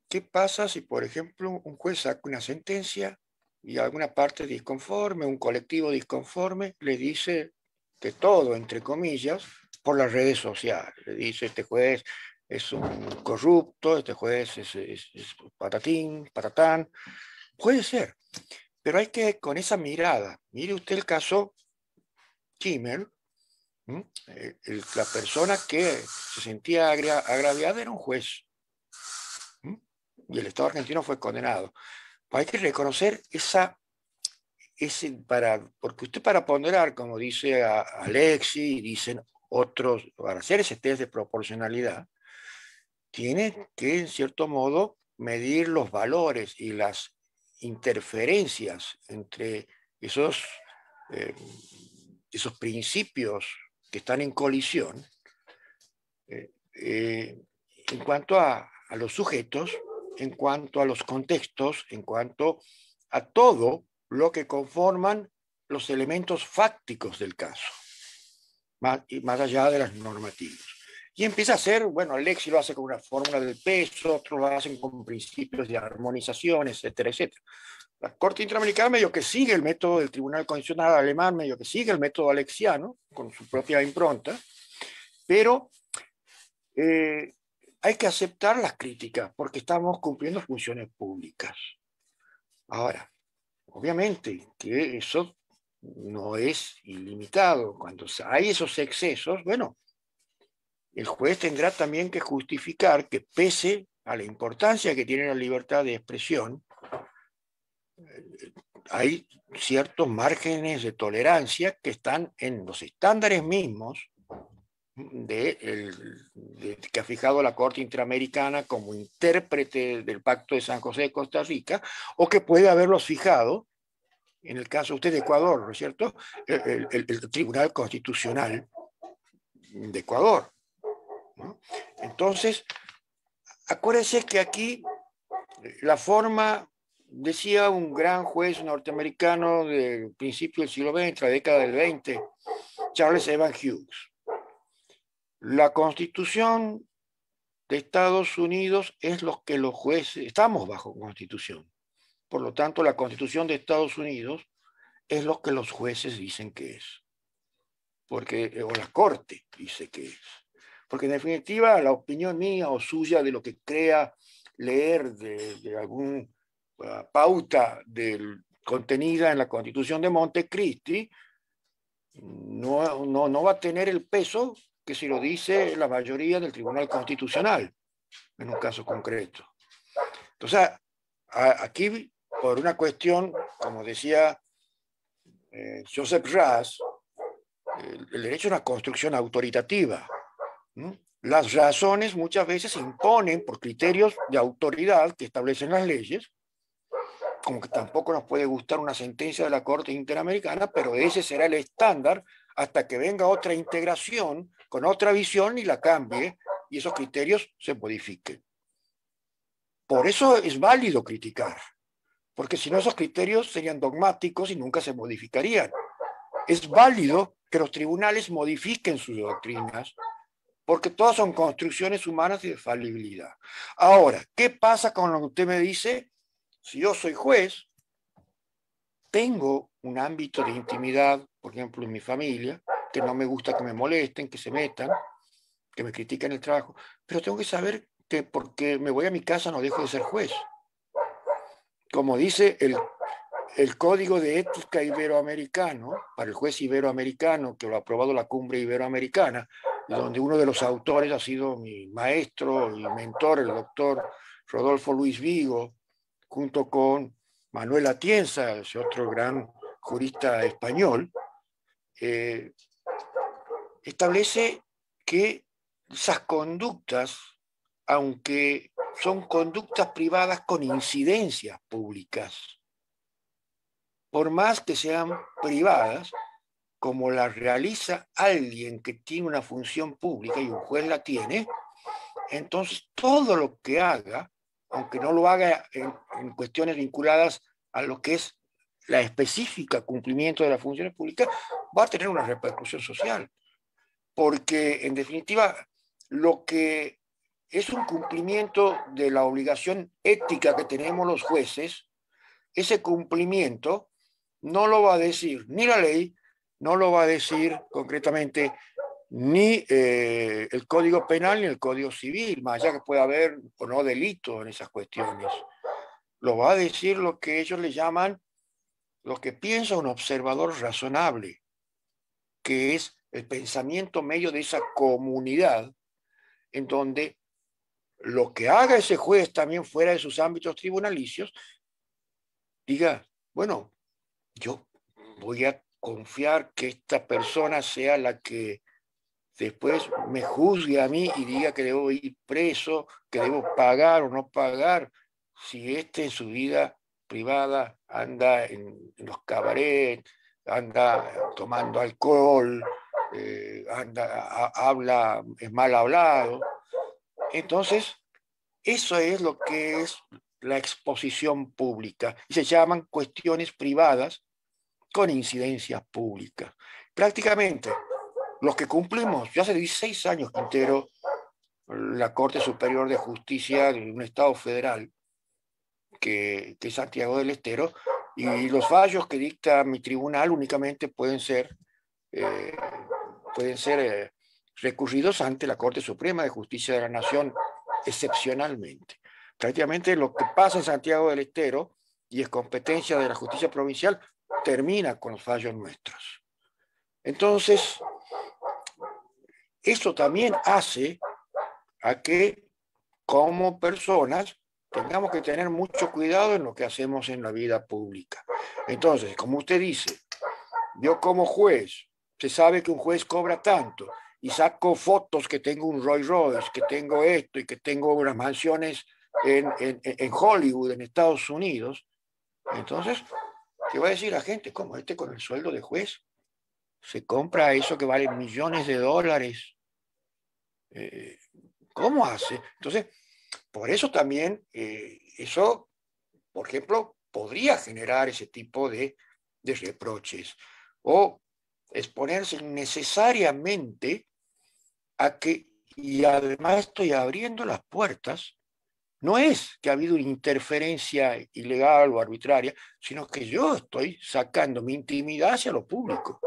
¿qué pasa si, por ejemplo, un juez saca una sentencia y alguna parte disconforme, un colectivo disconforme, le dice que todo, entre comillas, por las redes sociales. Le dice, este juez es un corrupto, este juez es, es patatín, patatán. Puede ser, pero hay que, con esa mirada, mire usted el caso Kimmel, eh, la persona que se sentía agraviada era un juez. Y el Estado argentino fue condenado. Hay que reconocer esa, ese, para, porque usted para ponderar, como dice Alexi y dicen otros, para hacer ese test de proporcionalidad, tiene que, en cierto modo, medir los valores y las interferencias entre esos, eh, esos principios que están en colisión eh, eh, en cuanto a, a, los sujetos, en cuanto a los contextos, en cuanto a todo lo que conforman los elementos fácticos del caso, más, más allá de las normativas. Y empieza a hacer, bueno, Alexi lo hace con una fórmula del peso, otros lo hacen con principios de armonización, etcétera, etcétera. La Corte Interamericana medio que sigue el método del Tribunal Constitucional alemán, medio que sigue el método alexiano, con su propia impronta, pero eh, hay que aceptar las críticas porque estamos cumpliendo funciones públicas. Ahora, obviamente que eso no es ilimitado. Cuando hay esos excesos, bueno, el juez tendrá también que justificar que pese a la importancia que tiene la libertad de expresión, eh, hay ciertos márgenes de tolerancia que están en los estándares mismos de, que ha fijado la Corte Interamericana como intérprete del Pacto de San José de Costa Rica, o que puede haberlos fijado, en el caso usted de Ecuador, ¿no es cierto?, el Tribunal Constitucional de Ecuador. Entonces, acuérdense que aquí la forma, decía un gran juez norteamericano del principio del siglo XX, la década del XX, Charles Evan Hughes, la constitución de Estados Unidos es lo que los jueces, estamos bajo constitución, por lo tanto la constitución de Estados Unidos es lo que los jueces dicen que es, porque, o la corte dice que es. Porque en definitiva la opinión mía o suya de lo que crea leer de, alguna ah, pauta del, contenida en la Constitución de Montecristi no, no, no va a tener el peso que si lo dice la mayoría del Tribunal Constitucional, en un caso concreto. Entonces, aquí, por una cuestión, como decía eh, Joseph Ras, el, derecho a una construcción autoritativa. Las razones muchas veces se imponen por criterios de autoridad que establecen las leyes, como que tampoco nos puede gustar una sentencia de la Corte Interamericana, pero ese será el estándar hasta que venga otra integración con otra visión y la cambie y esos criterios se modifiquen. Por eso es válido criticar, porque si no esos criterios serían dogmáticos y nunca se modificarían. Es válido que los tribunales modifiquen sus doctrinas porque todas son construcciones humanas y de falibilidad. Ahora, ¿qué pasa con lo que usted me dice? Si yo soy juez, tengo un ámbito de intimidad, por ejemplo, en mi familia, que no me gusta que me molesten, que se metan, que me critiquen el trabajo, pero tengo que saber que porque me voy a mi casa no dejo de ser juez. Como dice el, el Código de Ética Iberoamericano, para el juez iberoamericano, que lo ha aprobado la Cumbre Iberoamericana, donde uno de los autores ha sido mi maestro y mentor, el doctor Rodolfo Luis Vigo, junto con Manuel Atienza, ese otro gran jurista español, eh, establece que esas conductas, aunque son conductas privadas con incidencias públicas, por más que sean privadas, como la realiza alguien que tiene una función pública y un juez la tiene, entonces todo lo que haga, aunque no lo haga en, cuestiones vinculadas a lo que es la específica cumplimiento de las funciones públicas va a tener una repercusión social. Porque, en definitiva, lo que es un cumplimiento de la obligación ética que tenemos los jueces, ese cumplimiento no lo va a decir ni la ley, no lo va a decir concretamente ni eh, el Código Penal ni el Código Civil, más allá que pueda haber o no delito en esas cuestiones. Lo va a decir lo que ellos le llaman, lo que piensa un observador razonable, que es el pensamiento medio de esa comunidad, en donde lo que haga ese juez también fuera de sus ámbitos tribunalicios, diga, bueno, yo voy a confiar que esta persona sea la que después me juzgue a mí y diga que debo ir preso, que debo pagar o no pagar, si este en su vida privada anda en, los cabarets, anda tomando alcohol, eh, habla, es mal hablado. Entonces, eso es lo que es la exposición pública y se llaman cuestiones privadas con incidencias públicas. Prácticamente los que cumplimos, ya hace 16 años que entero la Corte Superior de Justicia de un Estado federal, que, es Santiago del Estero, y los fallos que dicta mi tribunal únicamente pueden ser, eh, pueden ser eh, recurridos ante la Corte Suprema de Justicia de la Nación excepcionalmente. Prácticamente lo que pasa en Santiago del Estero y es competencia de la justicia provincial termina con los fallos nuestros. Entonces, eso también hace a que como personas tengamos que tener mucho cuidado en lo que hacemos en la vida pública. Entonces, como usted dice, yo como juez, se sabe que un juez cobra tanto y saco fotos que tengo un Roy Royce, que tengo esto y que tengo unas mansiones en, en Hollywood, en Estados Unidos, entonces, ¿qué va a decir la gente? ¿Cómo este con el sueldo de juez? Se compra eso que vale millones de dólares eh, ¿Cómo hace? Entonces, por eso también eh, eso, por ejemplo, podría generar ese tipo de, de reproches o exponerse necesariamente a que, y además estoy abriendo las puertas, no es que ha habido una interferencia ilegal o arbitraria, sino que yo estoy sacando mi intimidad hacia lo público.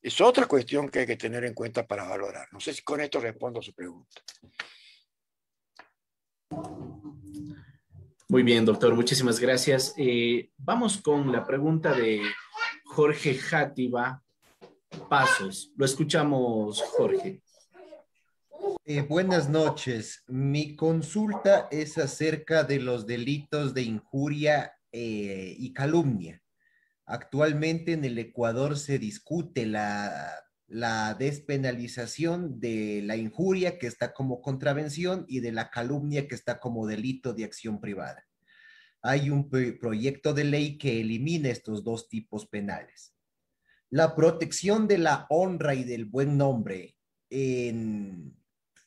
Es otra cuestión que hay que tener en cuenta para valorar. No sé si con esto respondo a su pregunta. Muy bien, doctor, muchísimas gracias. Eh, vamos con la pregunta de Jorge Játiva Pasos. Lo escuchamos, Jorge. Eh, buenas noches. Mi consulta es acerca de los delitos de injuria eh, y calumnia. Actualmente en el Ecuador se discute la, despenalización de la injuria que está como contravención y de la calumnia que está como delito de acción privada. Hay un proyecto de ley que elimina estos dos tipos penales. La protección de la honra y del buen nombre en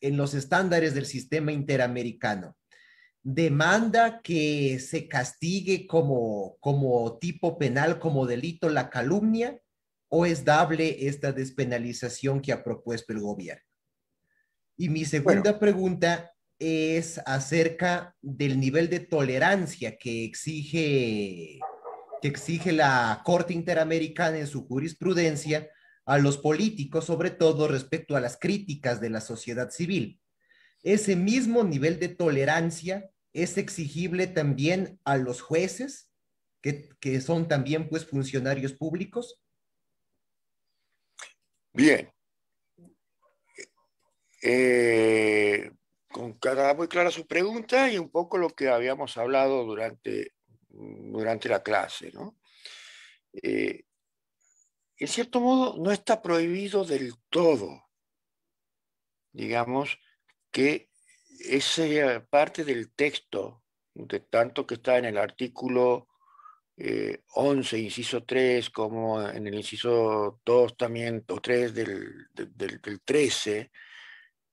los estándares del sistema interamericano demanda que se castigue como, como tipo penal, como delito la calumnia, o es dable esta despenalización que ha propuesto el gobierno? Y mi segunda pregunta es acerca del nivel de tolerancia que exige, que exige la Corte Interamericana en su jurisprudencia a los políticos, sobre todo respecto a las críticas de la sociedad civil ese mismo nivel de tolerancia es exigible también a los jueces, que, son también pues funcionarios públicos. Bien. Eh, con cada muy clara su pregunta y un poco lo que habíamos hablado durante, la clase, ¿no? Eh, en cierto modo, no está prohibido del todo, digamos, que esa parte del texto, de tanto que está en el artículo 11, eh, inciso 3, como en el inciso 2 también, o 3 del, del, 13,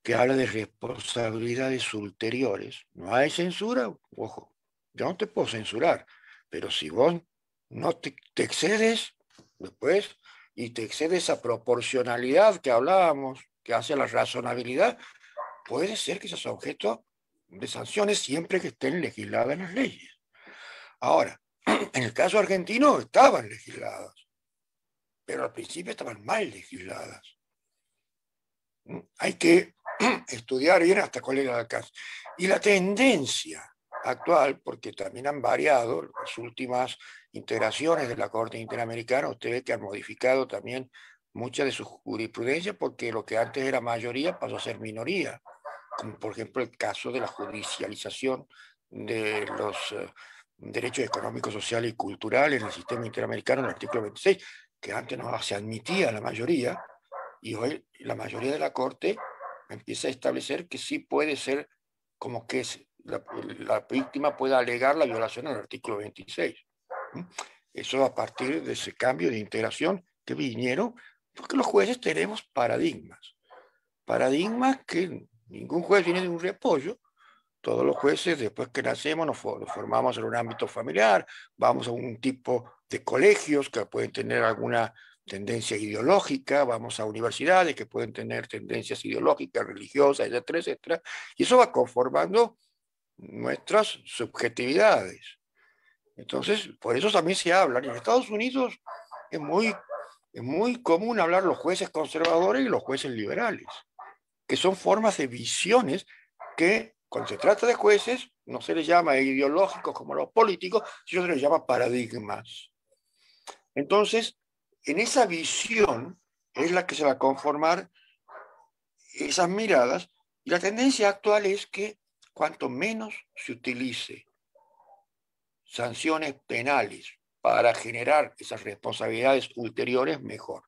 que habla de responsabilidades ulteriores. No hay censura, ojo, yo no te puedo censurar, pero si vos no te, excedes después y te excedes esa proporcionalidad que hablábamos, que hace la razonabilidad, puede ser que seas objeto de sanciones siempre que estén legisladas en las leyes. Ahora, en el caso argentino estaban legisladas, pero al principio estaban mal legisladas. Hay que estudiar bien hasta cuál era el alcance. Y la tendencia actual, porque también han variado las últimas integraciones de la Corte Interamericana, usted ve que han modificado también mucha de su jurisprudencia, porque lo que antes era mayoría pasó a ser minoría, como por ejemplo el caso de la judicialización de los eh, derechos económicos, sociales y culturales en el sistema interamericano en el artículo 26, que antes no se admitía la mayoría, y hoy la mayoría de la Corte empieza a establecer que sí puede ser como que la, la víctima pueda alegar la violación del artículo 26. Eso a partir de ese cambio de integración que vinieron, porque los jueces tenemos paradigmas. Paradigmas que ningún juez viene de un repollo. Todos los jueces, después que nacemos, nos, formamos en un ámbito familiar, vamos a un tipo de colegios que pueden tener alguna tendencia ideológica, vamos a universidades que pueden tener tendencias ideológicas, religiosas, etcétera, etcétera, y eso va conformando nuestras subjetividades. Entonces, por eso también se habla. En Estados Unidos es muy, es muy común hablar los jueces conservadores y los jueces liberales, que son formas de visiones que cuando se trata de jueces no se les llama ideológicos como los políticos, sino se les llama paradigmas. Entonces, en esa visión es la que se va a conformar esas miradas y la tendencia actual es que cuanto menos se utilice sanciones penales para generar esas responsabilidades ulteriores, mejor.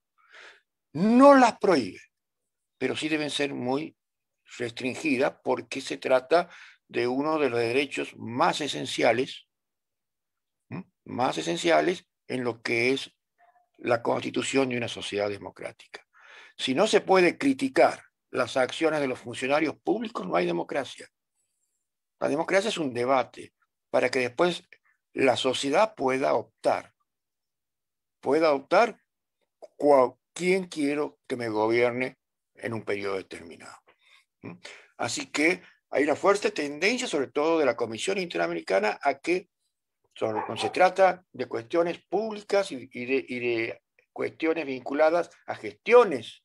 No las prohíbe, pero sí deben ser muy restringidas porque se trata de uno de los derechos más esenciales, más esenciales en lo que es la constitución de una sociedad democrática. Si no se puede criticar las acciones de los funcionarios públicos, no hay democracia. La democracia es un debate para que después la sociedad pueda optar. Pueda optar quién quiero que me gobierne en un periodo determinado. Así que hay una fuerte tendencia, sobre todo de la Comisión Interamericana, a que cuando se trata de cuestiones públicas y, de, cuestiones vinculadas a gestiones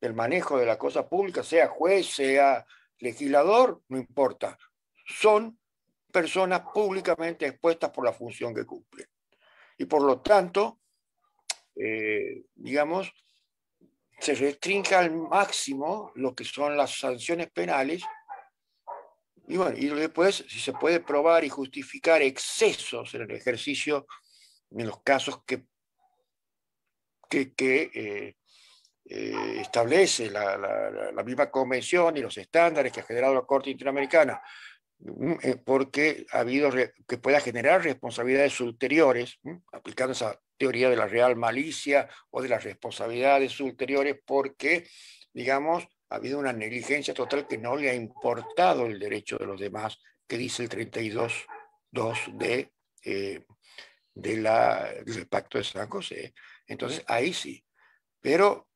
del manejo de la cosa pública, sea juez, sea legislador, no importa, son personas públicamente expuestas por la función que cumplen. Y por lo tanto, eh, digamos, se restringe al máximo lo que son las sanciones penales y bueno, y después, si se puede probar y justificar excesos en el ejercicio, en los casos que, que, eh, eh, establece la, la, misma convención y los estándares que ha generado la Corte Interamericana, mm, eh, porque ha habido que pueda generar responsabilidades ulteriores, aplicando esa teoría de la real malicia o de las responsabilidades ulteriores, porque, digamos, ha habido una negligencia total que no le ha importado el derecho de los demás, que dice el 32.2 de, eh, de la, del Pacto de San José. Entonces, ahí sí. Pero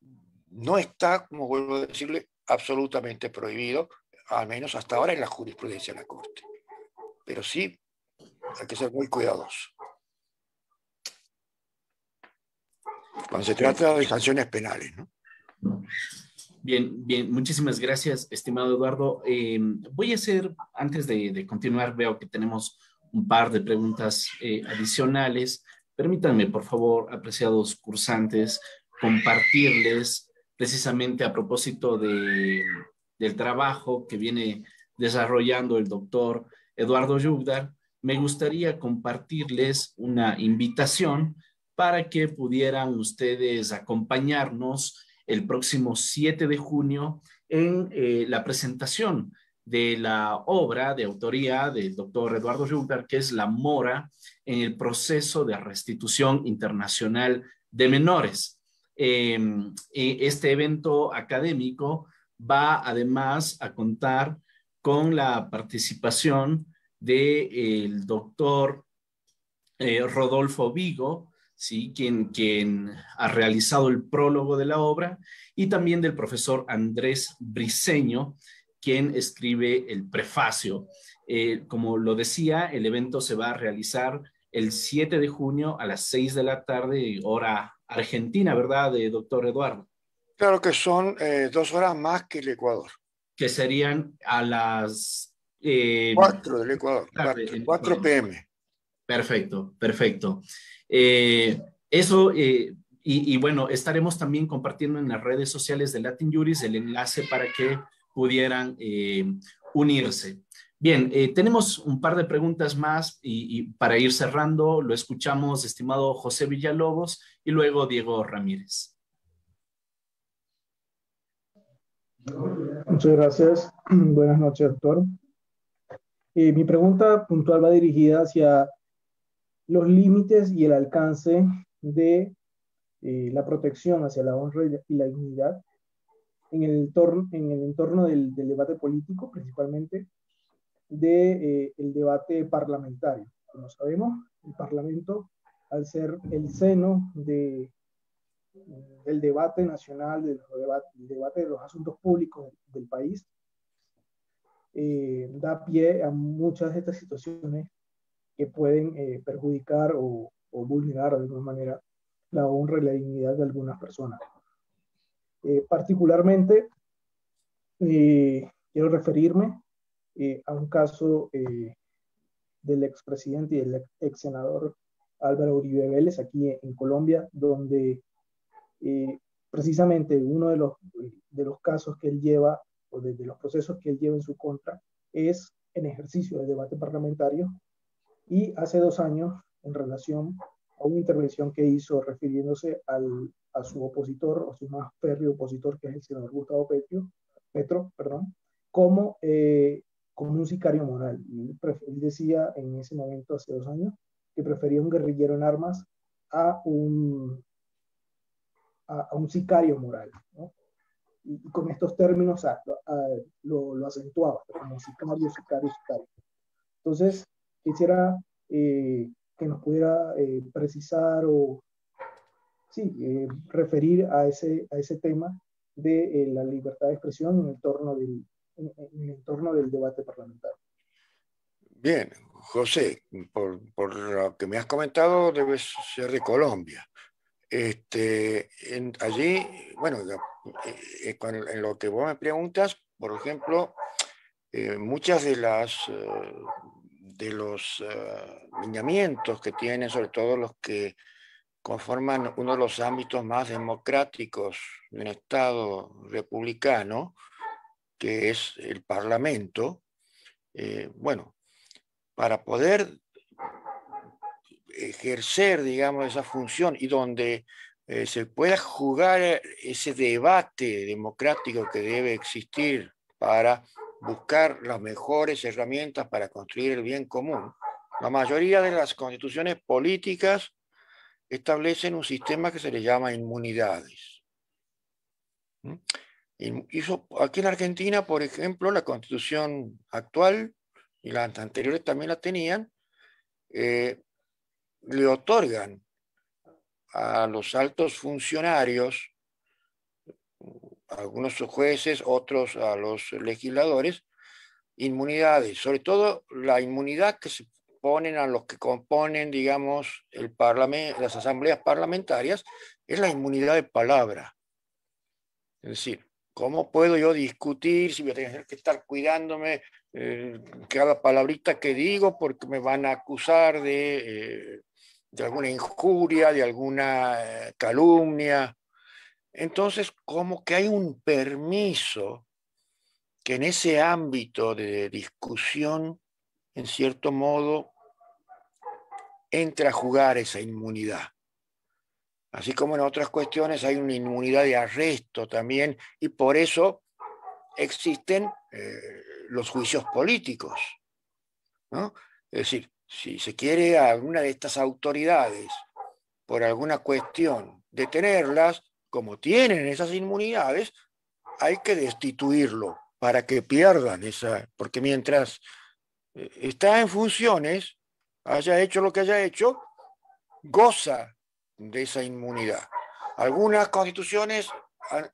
no está, como vuelvo a decirle, absolutamente prohibido, al menos hasta ahora en la jurisprudencia de la Corte. Pero sí, hay que ser muy cuidadoso. Cuando se trata de sanciones penales, ¿no? Bien, bien, muchísimas gracias, estimado Eduardo. Eh, voy a hacer, antes de, continuar, veo que tenemos un par de preguntas eh, adicionales. Permítanme, por favor, apreciados cursantes, compartirles precisamente a propósito de, del trabajo que viene desarrollando el doctor Eduardo Yugdar. Me gustaría compartirles una invitación para que pudieran ustedes acompañarnos el próximo 7 de junio en eh, la presentación de la obra de autoría del doctor Eduardo Juncker, que es La Mora en el proceso de restitución internacional de menores. Em, e, este evento académico va además a contar con la participación del doctor eh, Rodolfo Vigo, ¿sí? quien, quien ha realizado el prólogo de la obra, y también del profesor Andrés Briceño, quien escribe el prefacio. Eh, como lo decía, el evento se va a realizar el 7 de junio a las 6 de la tarde, hora argentina, ¿verdad, eh, doctor Eduardo? Claro que son eh, dos horas más que el Ecuador. Que serían a las... 4 del Ecuador, 4, pm. Perfecto, perfecto. Eso, y, y, bueno, estaremos también compartiendo en las redes sociales de Latin Juris el enlace para que pudieran unirse. Bien, eh, tenemos un par de preguntas más y, para ir cerrando, lo escuchamos, estimado José Villalobos y luego Diego Ramírez. Muchas gracias. Buenas noches, doctor. Eh, mi pregunta puntual va dirigida hacia los límites y el alcance de eh, la protección hacia la honra y la dignidad en el entorno, en el entorno del debate político, principalmente del de, eh, debate parlamentario. Como sabemos, el Parlamento, al ser el seno de, del debate nacional, del debate, debate de los asuntos públicos del, país, eh, da pie a muchas de estas situaciones que pueden eh, perjudicar o, vulnerar de alguna manera la honra y la dignidad de algunas personas. particularmente, quiero referirme eh, a un caso eh, del expresidente y el ex senador Álvaro Uribe Vélez aquí en Colombia, donde eh, precisamente uno de los, de los casos que él lleva o de, los procesos que él lleva en su contra es en ejercicio del debate parlamentario y hace dos años en relación a una intervención que hizo refiriéndose al, a su opositor o su más férreo opositor que es el senador Gustavo Petro, Petro perdón, como eh, como un sicario moral. Y él, decía en ese momento, hace dos años, que prefería un guerrillero en armas a un, a, un sicario moral. Y, con estos términos lo, lo, acentuaba, como sicario, sicario, sicario. Entonces, quisiera eh, que nos pudiera eh, precisar o sí, eh, referir a ese, a ese tema de la libertad de expresión en el torno del, en, el entorno del debate parlamentario. Bien, José, por, por, lo que me has comentado, debes ser de Colombia. Este, en, allí, bueno, eh, eh, en lo que vos me preguntas, por ejemplo, eh, muchas de las de los lineamientos que tienen, sobre todo los que conforman uno de los ámbitos más democráticos de un Estado republicano, que es el Parlamento, eh, bueno, para poder ejercer, digamos, esa función y donde eh, se pueda jugar ese debate democrático que debe existir para buscar las mejores herramientas para construir el bien común, la mayoría de las constituciones políticas establecen un sistema que se le llama inmunidades. Hizo, aquí en Argentina, por ejemplo, la constitución actual y las anteriores también la tenían, eh, le otorgan a los altos funcionarios, algunos jueces, otros a los legisladores, inmunidades, sobre todo la inmunidad que se ponen a los que componen, digamos, el las asambleas parlamentarias, es la inmunidad de palabra. Es decir, ¿Cómo puedo yo discutir si voy a tener que estar cuidándome eh, cada palabrita que digo porque me van a acusar de, eh, de alguna injuria, de alguna eh, calumnia? Entonces, como que hay un permiso que en ese ámbito de discusión, en cierto modo, entra a jugar esa inmunidad. Así como en otras cuestiones hay una inmunidad de arresto también, y por eso existen eh, los juicios políticos. Es decir, si se quiere a alguna de estas autoridades por alguna cuestión detenerlas, como tienen esas inmunidades, hay que destituirlo para que pierdan esa, porque mientras eh, está en funciones, haya hecho lo que haya hecho, goza de esa inmunidad. Algunas constituciones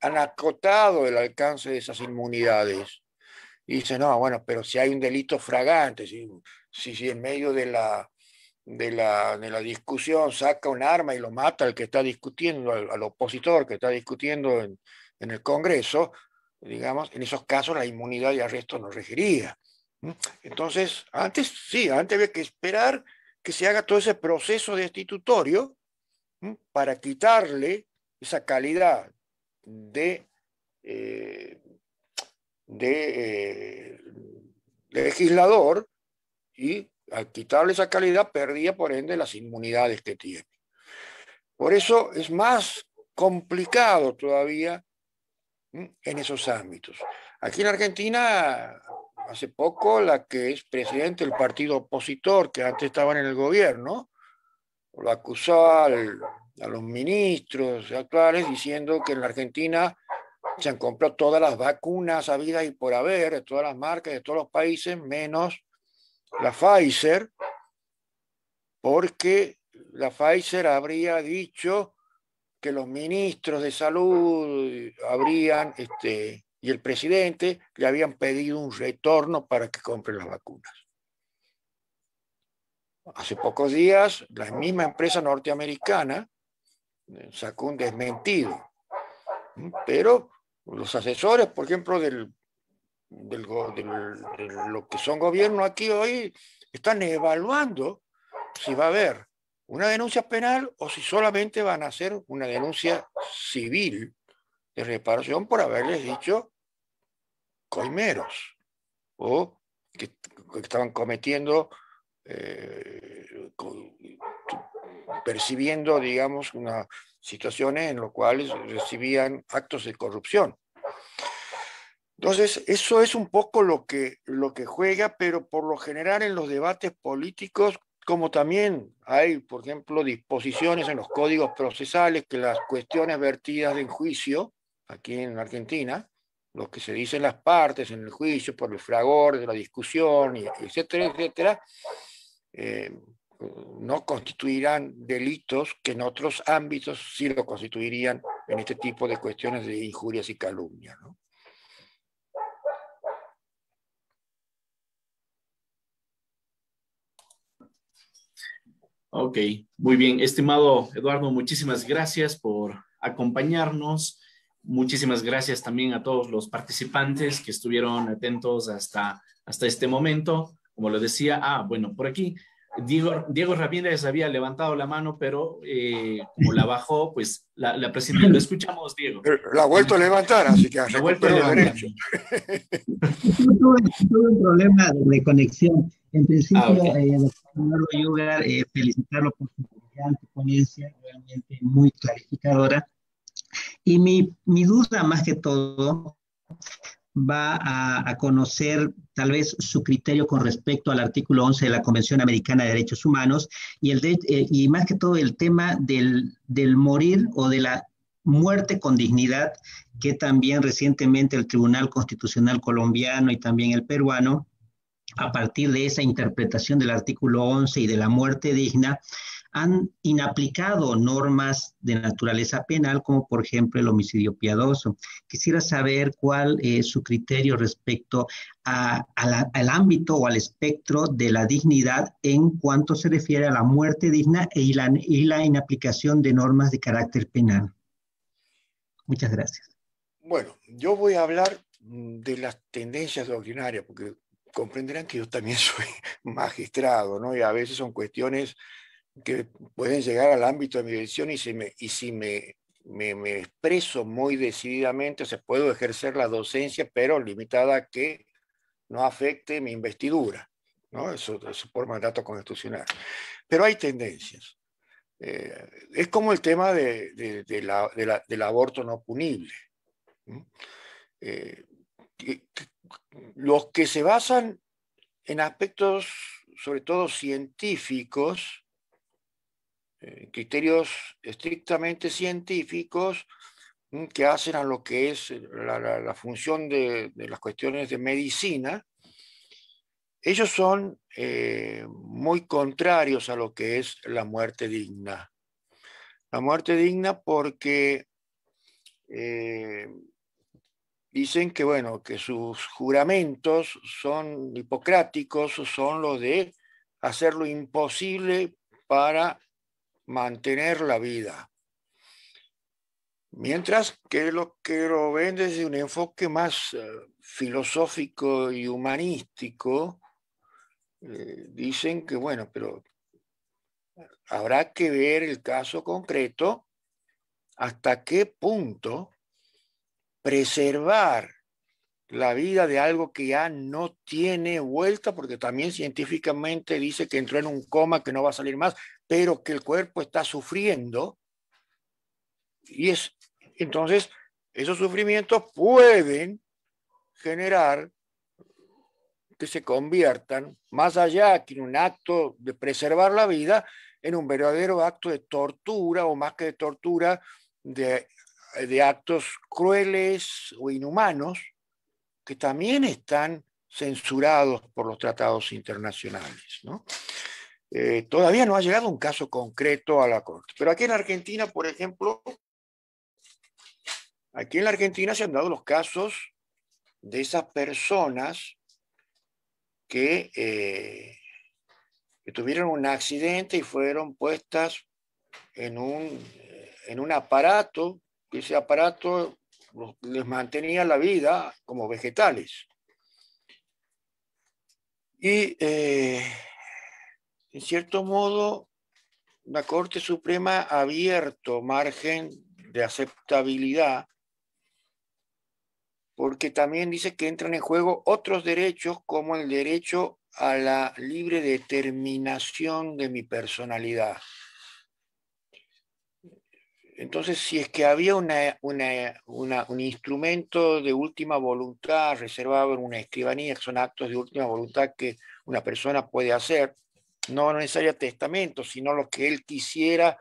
han, acotado el alcance de esas inmunidades. Y dicen, no, bueno, pero si hay un delito fragante, si, si, en medio de la, de la, de la, discusión saca un arma y lo mata al que está discutiendo, al, opositor que está discutiendo en, en, el Congreso, digamos, en esos casos la inmunidad y arresto no regiría. Entonces, antes sí, antes había que esperar que se haga todo ese proceso destitutorio para quitarle esa calidad de, eh, de eh, legislador y al quitarle esa calidad perdía por ende las inmunidades que tiene. Por eso es más complicado todavía en esos ámbitos. Aquí en Argentina, hace poco, la que es presidente del partido opositor, que antes estaban en el gobierno, lo acusó a los ministros actuales diciendo que en Argentina se han comprado todas las vacunas habidas y por haber, de todas las marcas, de todos los países, menos la Pfizer, porque la Pfizer habría dicho que los ministros de salud habrían, este, y el presidente le habían pedido un retorno para que compre las vacunas. Hace pocos días, la misma empresa norteamericana sacó un desmentido. Pero los asesores, por ejemplo, del, del, de lo que son gobierno aquí hoy, están evaluando si va a haber una denuncia penal o si solamente van a hacer una denuncia civil de reparación por haberles dicho coimeros o que, estaban cometiendo eh, percibiendo, digamos, una situaciones en las cuales recibían actos de corrupción. Entonces, eso es un poco lo que, lo que juega, pero por lo general en los debates políticos, como también hay, por ejemplo, disposiciones en los códigos procesales que las cuestiones vertidas en juicio, aquí en Argentina, lo que se dicen las partes en el juicio por el fragor de la discusión, etcétera, etcétera, eh, no constituirán delitos que en otros ámbitos sí lo constituirían en este tipo de cuestiones de injurias y calumnias. Ok, muy bien. Estimado Eduardo, muchísimas gracias por acompañarnos. Muchísimas gracias también a todos los participantes que estuvieron atentos hasta, hasta este momento. Como lo decía, ah, bueno, por aquí Diego, Diego Ramírez había levantado la mano, pero eh, como la bajó, pues la, la presidenta, lo escuchamos, Diego. La ha vuelto a levantar, así que ha vuelto a levantar. Tuve, tuve, un problema de conexión. En principio, ah, eh, Yugar, eh, felicitarlo por su brillante ponencia, realmente muy clarificadora. Y mi, mi duda, más que todo, va a, conocer tal vez su criterio con respecto al artículo 11 de la Convención Americana de Derechos Humanos y, el eh, y más que todo el tema del, del morir o de la muerte con dignidad que también recientemente el Tribunal Constitucional colombiano y también el peruano, a partir de esa interpretación del artículo 11 y de la muerte digna, han inaplicado normas de naturaleza penal, como por ejemplo el homicidio piadoso. Quisiera saber cuál es su criterio respecto al ámbito o al espectro de la dignidad en cuanto se refiere a la muerte digna y la, y la inaplicación de normas de carácter penal. Muchas gracias. Bueno, yo voy a hablar de las tendencias doctrinarias, porque comprenderán que yo también soy magistrado, ¿no? Y a veces son cuestiones que pueden llegar al ámbito de mi decisión y si me, y si me, me, expreso muy decididamente, se puedo ejercer la docencia, pero limitada a que no afecte mi investidura, ¿no? Eso, eso por mandato constitucional. Pero hay tendencias. Eh, es como el tema de, de, la, del aborto no punible. Eh, los que se basan en aspectos, sobre todo científicos, eh, criterios estrictamente científicos mm, que hacen a lo que es la, función de, las cuestiones de medicina, ellos son muy contrarios a lo que es la muerte digna. La muerte digna porque dicen que, bueno, que sus juramentos son hipocráticos, son los de hacer lo imposible para mantener la vida. Mientras que lo que lo ven desde un enfoque más eh, filosófico y humanístico, eh, dicen que, bueno, pero habrá que ver el caso concreto hasta qué punto preservar la vida de algo que ya no tiene vuelta, porque también científicamente dice que entró en un coma que no va a salir más, pero que el cuerpo está sufriendo. Y es entonces esos sufrimientos pueden generar que se conviertan, más allá que en un acto de preservar la vida, en un verdadero acto de tortura o más que de tortura, de de actos crueles o inhumanos que también están censurados por los tratados internacionales. Eh, todavía no ha llegado un caso concreto a la Corte. Pero aquí en Argentina, por ejemplo, aquí en la Argentina se han dado los casos de esas personas que, eh, que tuvieron un accidente y fueron puestas en un, en un aparato ese aparato les mantenía la vida como vegetales. Y eh, en cierto modo, la Corte Suprema ha abierto margen de aceptabilidad porque también dice que entran en juego otros derechos como el derecho a la libre determinación de mi personalidad. Entonces, si es que había un instrumento de última voluntad reservado en una escribanía, que son actos de última voluntad que una persona puede hacer, no necesariamente testamento, sino lo que él quisiera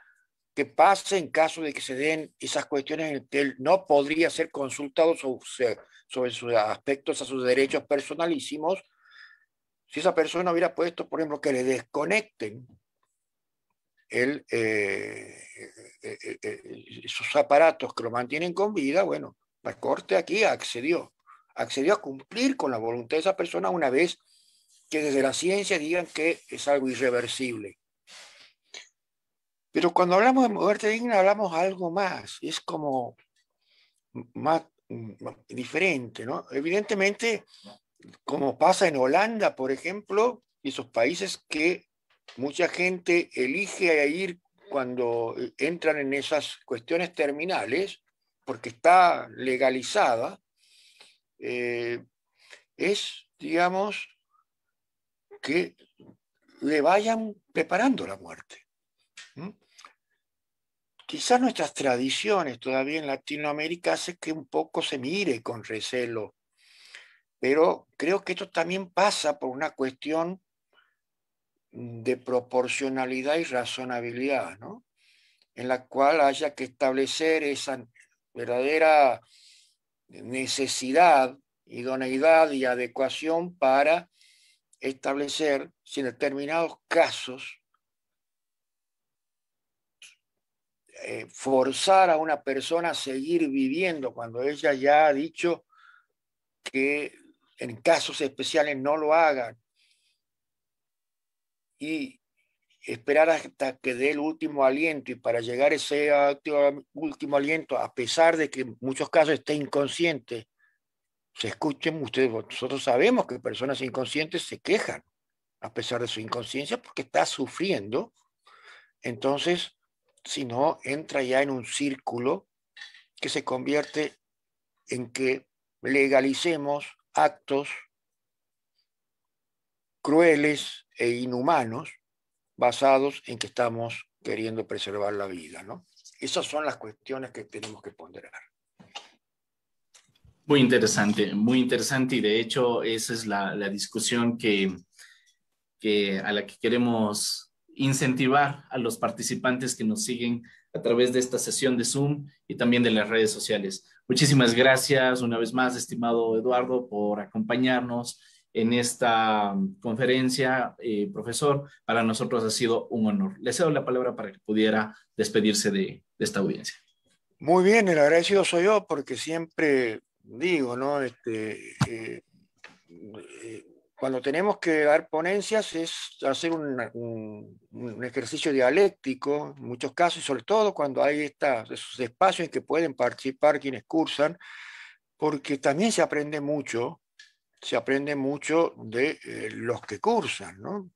que pase en caso de que se den esas cuestiones en que él no podría ser consultado sobre, sobre sus aspectos a sus derechos personalísimos, si esa persona hubiera puesto, por ejemplo, que le desconecten eh, eh, eh, esos aparatos que lo mantienen con vida, bueno, la Corte aquí accedió, accedió a cumplir con la voluntad de esa persona una vez que desde la ciencia digan que es algo irreversible. Pero cuando hablamos de muerte digna hablamos algo más, es como más, diferente, ¿no? Evidentemente, como pasa en Holanda, por ejemplo, esos países que mucha gente elige ir cuando entran en esas cuestiones terminales, porque está legalizada, eh, es, digamos, que le vayan preparando la muerte. Quizás nuestras tradiciones todavía en Latinoamérica hace que un poco se mire con recelo, pero creo que esto también pasa por una cuestión de proporcionalidad y razonabilidad, ¿no? en la cual haya que establecer esa verdadera necesidad, idoneidad y adecuación para establecer si en determinados casos eh, forzar a una persona a seguir viviendo cuando ella ya ha dicho que en casos especiales no lo hagan y esperar hasta que dé el último aliento y para llegar ese último aliento, a pesar de que en muchos casos esté inconsciente, se escuchen ustedes, nosotros sabemos que personas inconscientes se quejan a pesar de su inconsciencia porque está sufriendo. Entonces, si no, entra ya en un círculo que se convierte en que legalicemos actos crueles e inhumanos basados en que estamos queriendo preservar la vida, ¿no? Esas son las cuestiones que tenemos que ponderar. Muy interesante, muy interesante y de hecho esa es la, discusión que, a la que queremos incentivar a los participantes que nos siguen a través de esta sesión de Zoom y también de las redes sociales. Muchísimas gracias una vez más, estimado Eduardo, por acompañarnos en esta conferencia, eh, profesor. Para nosotros ha sido un honor. Le cedo la palabra para que pudiera despedirse de, esta audiencia. Muy bien, el agradecido soy yo porque siempre digo, ¿no? Este, eh, eh, cuando tenemos que dar ponencias es hacer un, ejercicio dialéctico, en muchos casos, sobre todo cuando hay esos espacios en que pueden participar quienes cursan, porque también se aprende mucho se aprende mucho de eh, los que cursan, ¿no?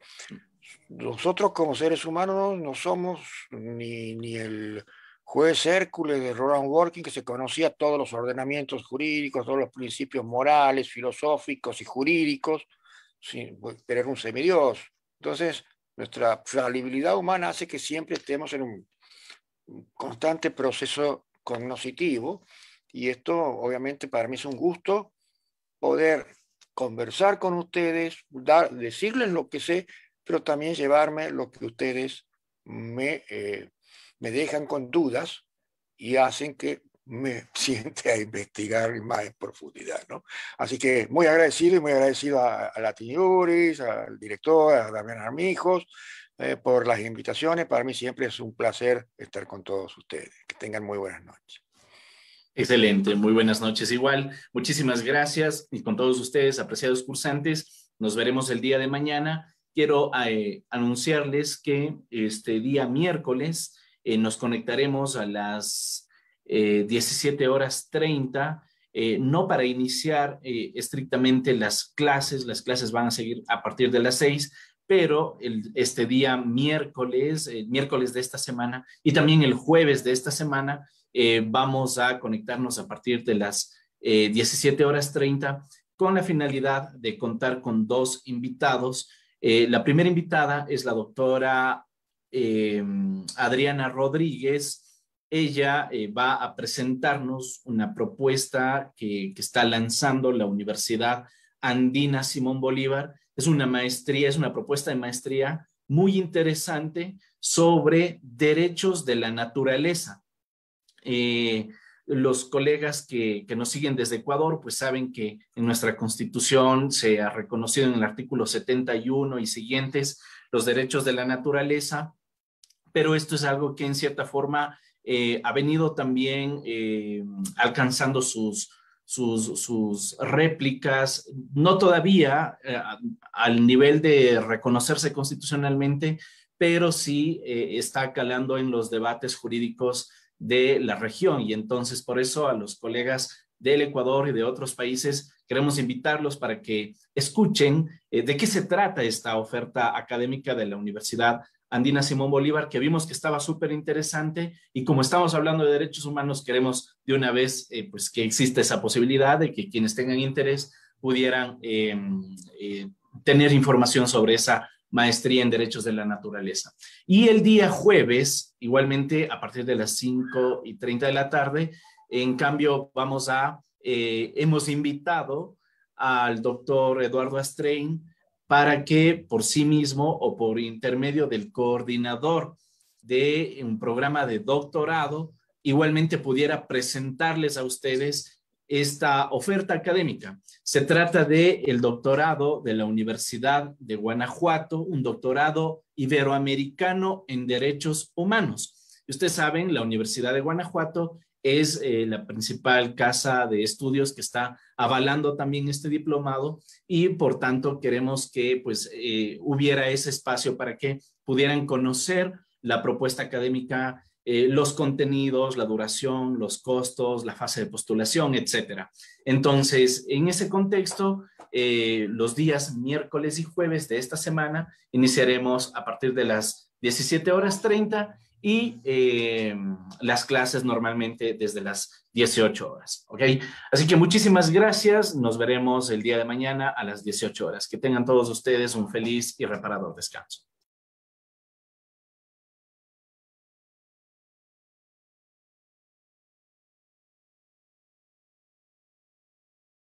Nosotros como seres humanos no somos ni, ni el juez Hércules de Roland Working, que se conocía todos los ordenamientos jurídicos, todos los principios morales, filosóficos y jurídicos, pues, pero era un semidios. Entonces, nuestra falibilidad humana hace que siempre estemos en un constante proceso cognoscitivo, y esto obviamente para mí es un gusto poder conversar con ustedes, dar, decirles lo que sé, pero también llevarme lo que ustedes me, eh, me dejan con dudas y hacen que me siente a investigar más en profundidad. ¿no? Así que muy agradecido y muy agradecido a, a Latiniuris, al director, a Damián Armijos, eh, por las invitaciones. Para mí siempre es un placer estar con todos ustedes. Que tengan muy buenas noches. Excelente, muy buenas noches igual. Muchísimas gracias y con todos ustedes, apreciados cursantes, nos veremos el día de mañana. Quiero eh, anunciarles que este día miércoles eh, nos conectaremos a las 17 eh, horas 30, no para iniciar estrictamente las clases, las clases van a seguir a partir de las 6, pero este día miércoles, miércoles de esta semana y también el jueves de esta semana, eh, vamos a conectarnos a partir de las 17 eh, horas 30 con la finalidad de contar con dos invitados. Eh, la primera invitada es la doctora Adriana Rodríguez. Ella va a presentarnos una propuesta que, que está lanzando la Universidad Andina Simón Bolívar. Es una maestría, es una propuesta de maestría muy interesante sobre derechos de la naturaleza. Eh, los colegas que, nos siguen desde Ecuador, pues saben que en nuestra constitución se ha reconocido en el artículo 71 y siguientes los derechos de la naturaleza, pero esto es algo que en cierta forma eh, ha venido también eh, alcanzando sus, sus, réplicas, no todavía al nivel de reconocerse constitucionalmente, pero sí está calando en los debates jurídicos de la región. Y entonces, por eso a los colegas del Ecuador y de otros países queremos invitarlos para que escuchen eh, de qué se trata esta oferta académica de la Universidad Andina Simón Bolívar, que vimos que estaba súper interesante y como estamos hablando de derechos humanos, queremos de una vez eh, pues que exista esa posibilidad de que quienes tengan interés pudieran em, eh, tener información sobre esa maestría en Derechos de la Naturaleza. Y el día jueves, igualmente a partir de las 5 y 30 de la tarde, en cambio vamos a, eh, hemos invitado al doctor Eduardo Astrein para que por sí mismo o por intermedio del coordinador de un programa de doctorado, igualmente pudiera presentarles a ustedes esta oferta académica. Se trata de el doctorado de la Universidad de Guanajuato, un doctorado iberoamericano en derechos humanos. Ustedes saben, la Universidad de Guanajuato es eh, la principal casa de estudios que está avalando también este diplomado y por tanto queremos que pues eh, hubiera ese espacio para que pudieran conocer la propuesta académica eh, los contenidos, la duración, los costos, la fase de postulación, etcétera. Entonces, en ese contexto, los días miércoles y jueves de esta semana iniciaremos a partir de las 17 horas 30 y eh, las clases normalmente desde las 18 horas. ¿Ok? Así que muchísimas gracias. Nos veremos el día de mañana a las 18 horas. Que tengan todos ustedes un feliz y reparador descanso.